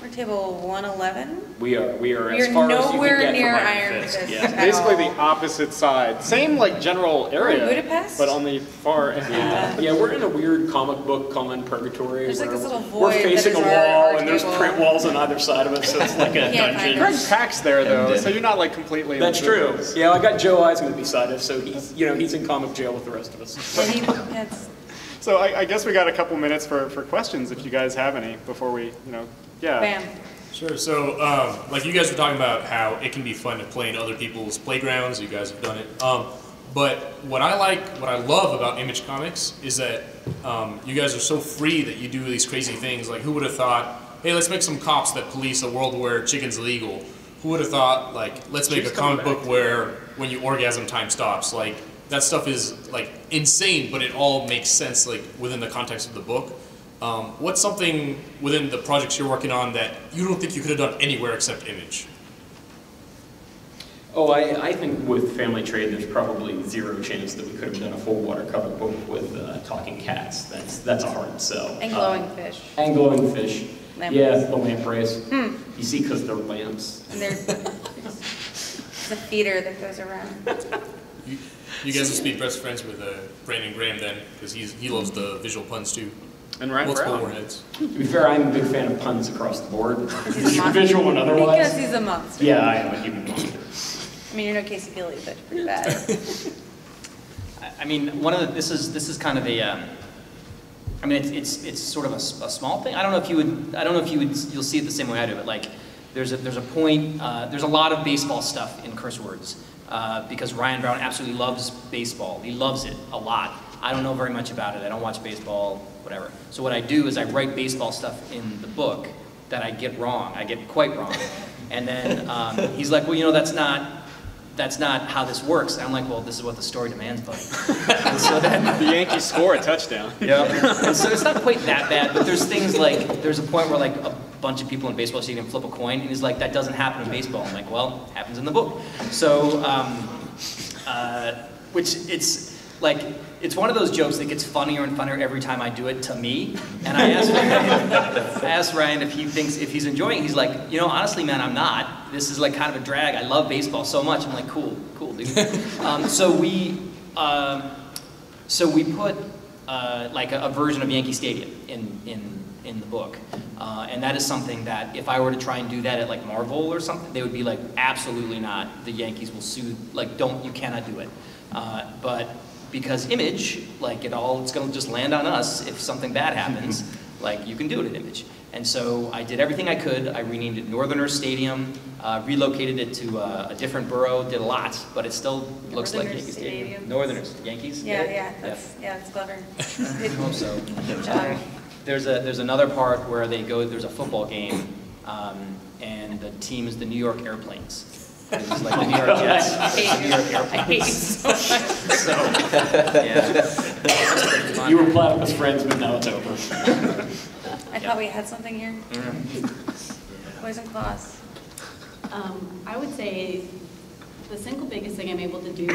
We're table 111. We are, we are as You're far as you nowhere can get near from Iron Fist. Fist. Yeah. at Basically the opposite side. Same like general area. Budapest? But on the far end. Yeah, yeah, we're in a weird comic book common purgatory. There's like where this little We're void facing a is our- wall our and there's table. print walls on either side of us, so it's like a Can't find dungeon. Greg Pak's there though, so you're not like completely. That's true. business. Yeah, I got Joe Eisma beside us, so he's, you know, he's in comic jail with the rest of us. Yeah, he- that's- So I, I guess we got a couple minutes for, for questions if you guys have any before we, you know, yeah. Bam. Sure. So, um, like you guys were talking about how it can be fun to play in other people's playgrounds. You guys have done it. Um, but what I like, what I love about Image Comics is that um, you guys are so free that you do these crazy things. Like, who would have thought, hey, let's make some cops that police a world where chicken's legal? Who would have thought, like, let's make She's a comic book back. where when you orgasm, time stops? Like, that stuff is like insane, but it all makes sense like within the context of the book. Um, what's something within the projects you're working on that you don't think you could have done anywhere except Image? Oh, I, I think with Family Trade, there's probably zero chance that we could have done a full water comic book with uh, talking cats. That's that's a hard sell. And Uh, glowing fish. and glowing fish. Lampreys. Yeah, the lampreys. Hmm. You see, because they're lamps. And there's the feeder that goes around. You, you guys must be best friends with uh, Brandon Graham then, because he's he loves the visual puns too. And Ryan Multiple Browne. warheads. To be fair, I'm a big fan of puns across the board, he's a visual and otherwise. Because he's a monster. Yeah, I am a human monster. I mean, you're no Casey Billy, but pretty bad. I- I mean, one of the, this is, this is kind of a, um, I mean, it's, it's, it's sort of a small thing. I don't know if you would, I don't know if you would, you'll see it the same way I do, but like, there's a, there's a point, uh, there's a lot of baseball stuff in curse words, uh, because Ryan Browne absolutely loves baseball. He loves it a lot. I don't know very much about it. I don't watch baseball, whatever. So what I do is I write baseball stuff in the book that I get wrong. I get quite wrong. And then um, he's like, well, you know, that's not, that's not how this works. And I'm like, well, this is what the story demands, buddy. So then, The Yankees score a touchdown. yeah. So it's not quite that bad, but there's things like, there's a point where like a bunch of people in baseball stadium flip a coin, and he's like, that doesn't happen in baseball. I'm like, well, it happens in the book. So, um, uh, which it's like, it's one of those jokes that gets funnier and funnier every time I do it to me. And I asked Ryan, I asked Ryan if he thinks, if he's enjoying it. He's like, you know, honestly, man, I'm not. This is like kind of a drag. I love baseball so much. I'm like, cool, cool, dude. Um, so we, um, so we put uh, like a, a version of Yankee Stadium in, in, in the book. Uh, and that is something that if I were to try and do that at like Marvel or something, they would be like, absolutely not. The Yankees will sue, like, don't, you cannot do it. Uh, but because Image, like it all, it's gonna just land on us if something bad happens, like you can do it at Image. And so I did everything I could. I renamed it Northerners Stadium, uh, relocated it to uh, a different borough, did a lot, but it still looks like Northerners Yankee Stadium. Stadium. Northerners, Yankees? Yeah, Get it? yeah, that's, yeah, that's clever. I hope so. Good. There's a, there's another part where they go, there's a football game, um, and the team is the New York Airplanes. It's like the New York Jets, it's the New you. York I hate you Airplanes. so much. So, yeah. You were platypus friends, but now it's over. I thought we had something here. Boys and claws. Um, I would say the single biggest thing I'm able to do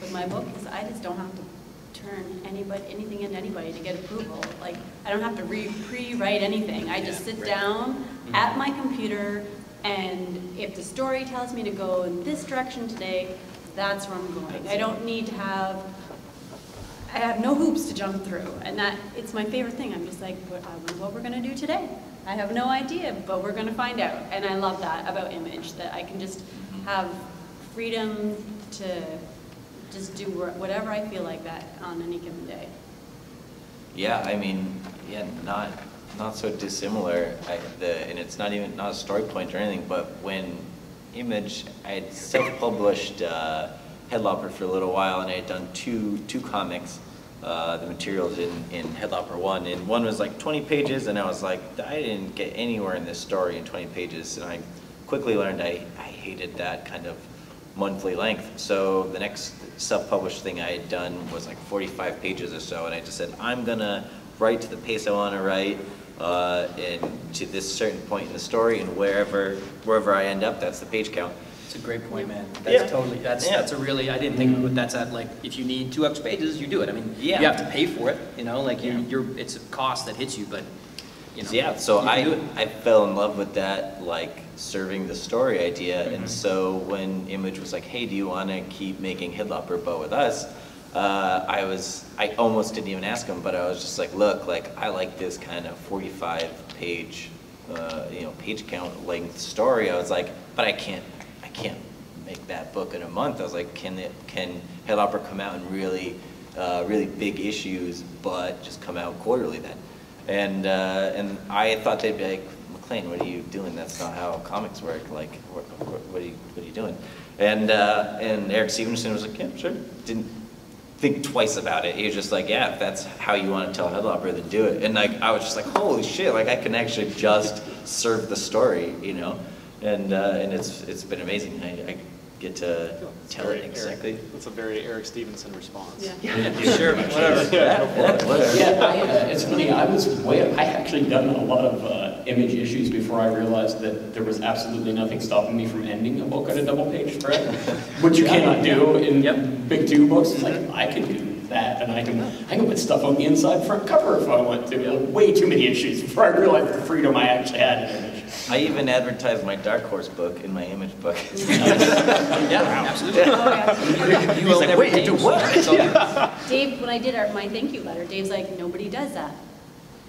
with my book is I just don't have to turn anybody, anything into anybody to get approval. Like, I don't have to re, pre-write anything. I just sit down at my computer and if the story tells me to go in this direction today, that's where I'm going. I don't need to have I have no hoops to jump through, and that it's my favorite thing. I'm just like, what, I what we're gonna do today. I have no idea, but we're gonna find out. And I love that about Image, that I can just have freedom to just do whatever I feel like that on any given day. Yeah, I mean, yeah, not not so dissimilar. I, the and it's not even not a story point or anything, but when Image, I had self-published uh, Headlopper for a little while, and I had done two two comics, uh, the materials in in Headlopper one, and one was like 20 pages, and I was like, I didn't get anywhere in this story in 20 pages, and I quickly learned I I hated that kind of monthly length. So the next self-published thing I had done was like 45 pages or so, and I just said, I'm gonna write to the pace I want to write, uh, and to this certain point in the story, and wherever wherever I end up, that's the page count. It's a great point, man. Yeah. That's totally, that's, Yeah. that's a really, I didn't think, but that's at, like, if you need two extra pages, you do it. I mean, yeah. you have to pay for it, you know, like, you, you're, it's a cost that hits you, but you know. Yeah, so I, can do it. I fell in love with that, like, serving the story idea. Mm-hmm. And so when Image was like, hey, do you want to keep making Headlopper bow with us? Uh, I was, I almost didn't even ask him, but I was just like, look, like, I like this kind of 45 page, uh, you know, page count length story. I was like, but I can't, I can't make that book in a month. I was like, can it, can Headlopper come out in really, uh, really big issues, but just come out quarterly then? And, uh, and I thought they'd be like, MacLean, what are you doing? That's not how comics work. Like, what, what, what are you, what are you doing? And, uh, and Eric Stephenson was like, yeah, sure. Didn't think twice about it. He was just like, yeah, if that's how you want to tell a Headlopper, then do it. And like, I was just like, holy shit, like I can actually just serve the story, you know? And, uh, and it's, it's been amazing. I, I get to It's tell very it Eric- exactly. That's a very Eric Stephenson response. Yeah. Sure, whatever. Yeah, yeah, whatever. Yeah, I, uh, it's funny, I was way, I actually done a lot of uh, image issues before I realized that there was absolutely nothing stopping me from ending a book on a double page spread, which you cannot do in Yep. big two books. It's like, I can do that, and I can, I can put stuff on the inside front cover if I want to. Way too many issues before I realized the freedom I actually had in image. I even advertised my Dark Horse book in my image book. Yeah, absolutely. Oh, yeah. You will like, never "Wait, you do what?" That's. Dave, when I did our, my thank you letter, Dave's like, nobody does that.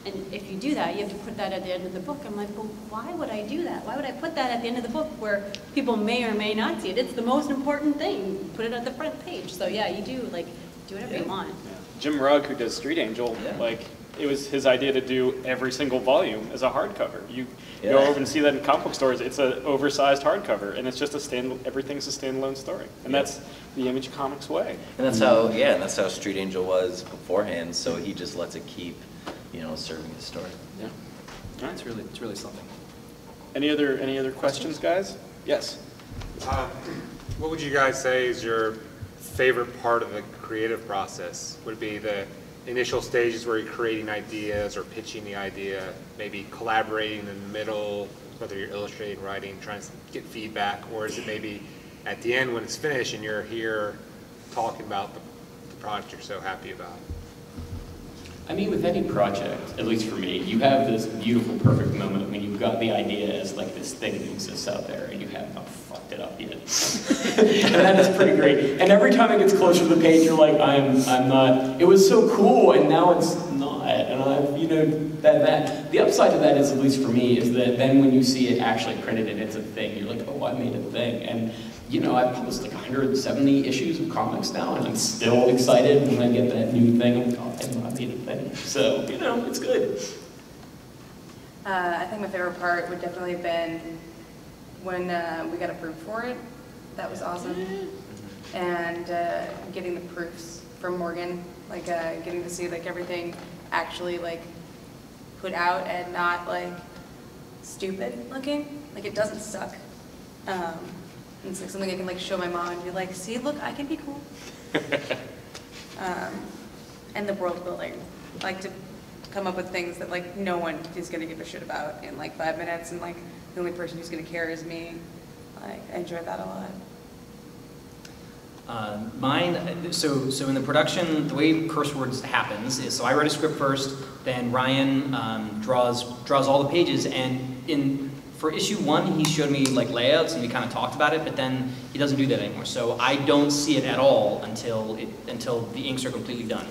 And if you do that, you have to put that at the end of the book. I'm like, well, why would I do that? Why would I put that at the end of the book where people may or may not see it? It's the most important thing. Put it at the front page. So yeah, you do, like, do whatever you want. Jim Rugg, who does Street Angel, Yeah. like, it was his idea to do every single volume as a hardcover. You go over and see that in comic book stores, it's an oversized hardcover, and it's just a stand, everything's a standalone story. And that's the Image Comics way. And that's how, yeah, and that's how Street Angel was beforehand, so he just lets it keep, you know, serving the story. Yeah. It's really, it's really something. Any other, any other questions, guys? Yes? Uh, What would you guys say is your favorite part of the creative process? Would it be the initial stages where you're creating ideas or pitching the idea, maybe collaborating in the middle, whether you're illustrating, writing, trying to get feedback, or is it maybe at the end when it's finished and you're here talking about the, the product you're so happy about? I mean, with any project, at least for me, you have this beautiful, perfect moment when you've got the idea as like this thing that exists out there, and you have fucked it up and that is pretty great. And every time it gets closer to the page, you're like, I'm, I'm not. It was so cool, and now it's not. And I, you know, that that the upside to that is, at least for me, is that then when you see it actually printed and it's a thing, you're like, oh, I made a thing. And you know, I've published like 170 issues of comics now, and I'm still excited when I get that new thing. I'm like, oh, I made a thing. So, you know, it's good. Uh, I think my favorite part would definitely have been when uh, we got approved for it. That was awesome. And uh, getting the proofs from Morgan, like uh, getting to see like everything actually like put out and not like stupid looking. Like it doesn't suck. Um, and it's like something I can like show my mom and be like, see, look, I can be cool. um, and the world building, like to come up with things that like no one is gonna give a shit about in like five minutes, and like the only person who's gonna care is me. Like I enjoy that a lot. Uh, Mine, so, so in the production, the way Curse Words happens is, so I write a script first, then Ryan um, draws, draws all the pages, and in, for issue one, he showed me like layouts, and we kind of talked about it, but then he doesn't do that anymore. So I don't see it at all until, it, until the inks are completely done.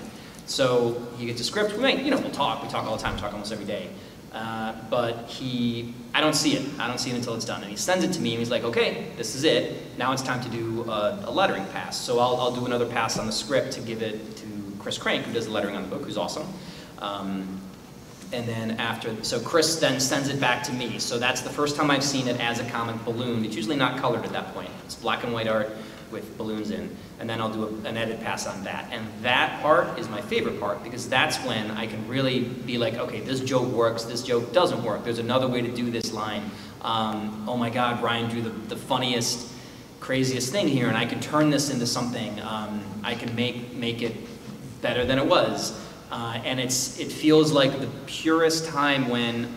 So he gets a script, we might, you know, we'll talk, we talk all the time, talk almost every day. Uh, but he, I don't see it. I don't see it until it's done. And he sends it to me and he's like, okay, this is it. Now it's time to do a, a lettering pass. So I'll, I'll do another pass on the script to give it to Chris Crank, who does the lettering on the book, who's awesome. Um, and then after, so Chris then sends it back to me. So that's the first time I've seen it as a comic balloon. It's usually not colored at that point. It's black and white art with balloons in. And then I'll do a, an edit pass on that. And that part is my favorite part because that's when I can really be like, okay, this joke works, this joke doesn't work. There's another way to do this line. Um, oh my God, Ryan drew the, the funniest, craziest thing here, and I can turn this into something. Um, I can make, make it better than it was. Uh, and it's, it feels like the purest time when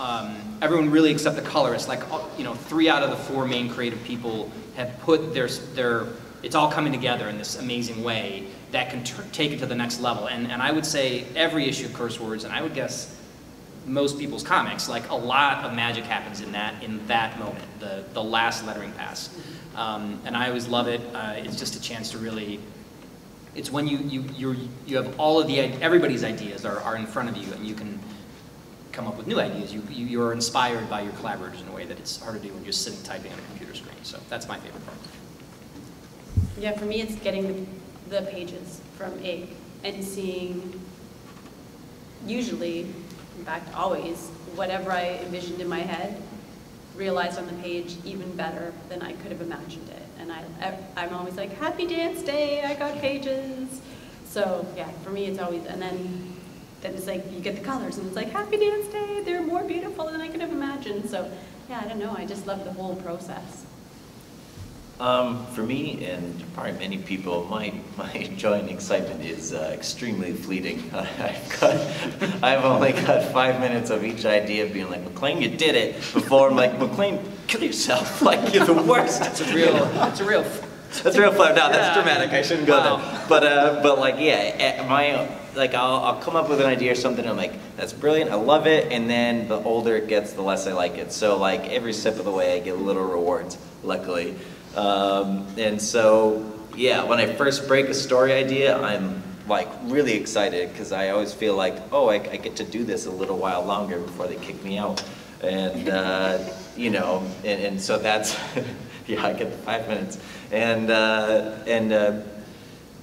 um, everyone really except the colorist, like uh, you know, three out of the four main creative people have put their their. It's all coming together in this amazing way that can take it to the next level. And and I would say every issue of Curse Words, and I would guess most people's comics. Like a lot of magic happens in that in that moment, the the last lettering pass, um, and I always love it. Uh, it's just a chance to really. It's when you you you you have all of the everybody's ideas are, are in front of you, and you can come up with new ideas. You, you you're inspired by your collaborators in a way that it's hard to do when you're just sitting typing on a computer screen. So that's my favorite part. Yeah, for me, it's getting the, pages from Ig and seeing, usually, in fact, always, whatever I envisioned in my head, realized on the page even better than I could have imagined it. And I, I, I'm always like, happy dance day, I got pages. So yeah, for me, it's always, and then, then it's like, you get the colors, and it's like, happy dance day, they're more beautiful than I could have imagined. So yeah, I don't know, I just love the whole process. Um, for me and probably many people, my, my joy and excitement is uh, extremely fleeting. I've got, I've only got five minutes of each idea being like, MacLean, you did it. Before I'm like, MacLean, kill yourself. Like you're the worst. It's a real, it's a real. That's real fun. No, that's Yeah. dramatic. I shouldn't go Wow. there. But uh, but like yeah, eh, my like I'll, I'll come up with an idea or something. I'm like, that's brilliant. I love it. And then the older it gets, the less I like it. So like every step of the way, I get little rewards. Luckily, um, and so yeah, when I first break a story idea, I'm like really excited because I always feel like oh I, I get to do this a little while longer before they kick me out. And uh, you know, and, and so that's yeah, I get the five minutes. And uh, and uh,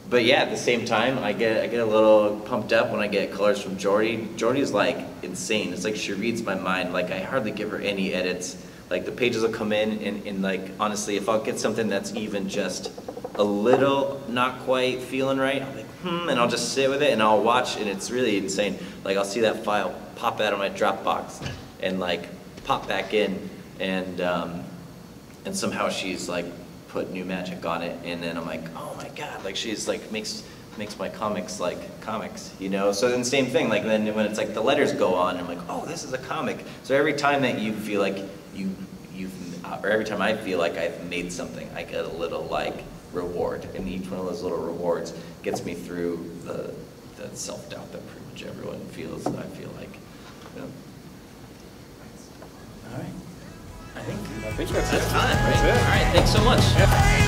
but yeah, at the same time, I get I get a little pumped up when I get colors from Jordie. Jordie's like insane. It's like she reads my mind. Like I hardly give her any edits. Like the pages will come in, and, and like honestly, if I'll get something that's even just a little not quite feeling right, I'm like hmm, and I'll just sit with it and I'll watch, and it's really insane. Like I'll see that file pop out of my Dropbox, and like pop back in, and um, and somehow she's like put new magic on it and then i'm like oh my god like she's like makes makes my comics like comics you know so then same thing like then when it's like the letters go on i'm like oh this is a comic so every time that you feel like you you've uh, or every time I feel like I've made something, I get a little like reward, and each one of those little rewards gets me through the the self doubt that pretty much everyone feels. I feel like. You know. All right. I think, I think that's, that's time. Right? That's it. All right, thanks so much. Hey,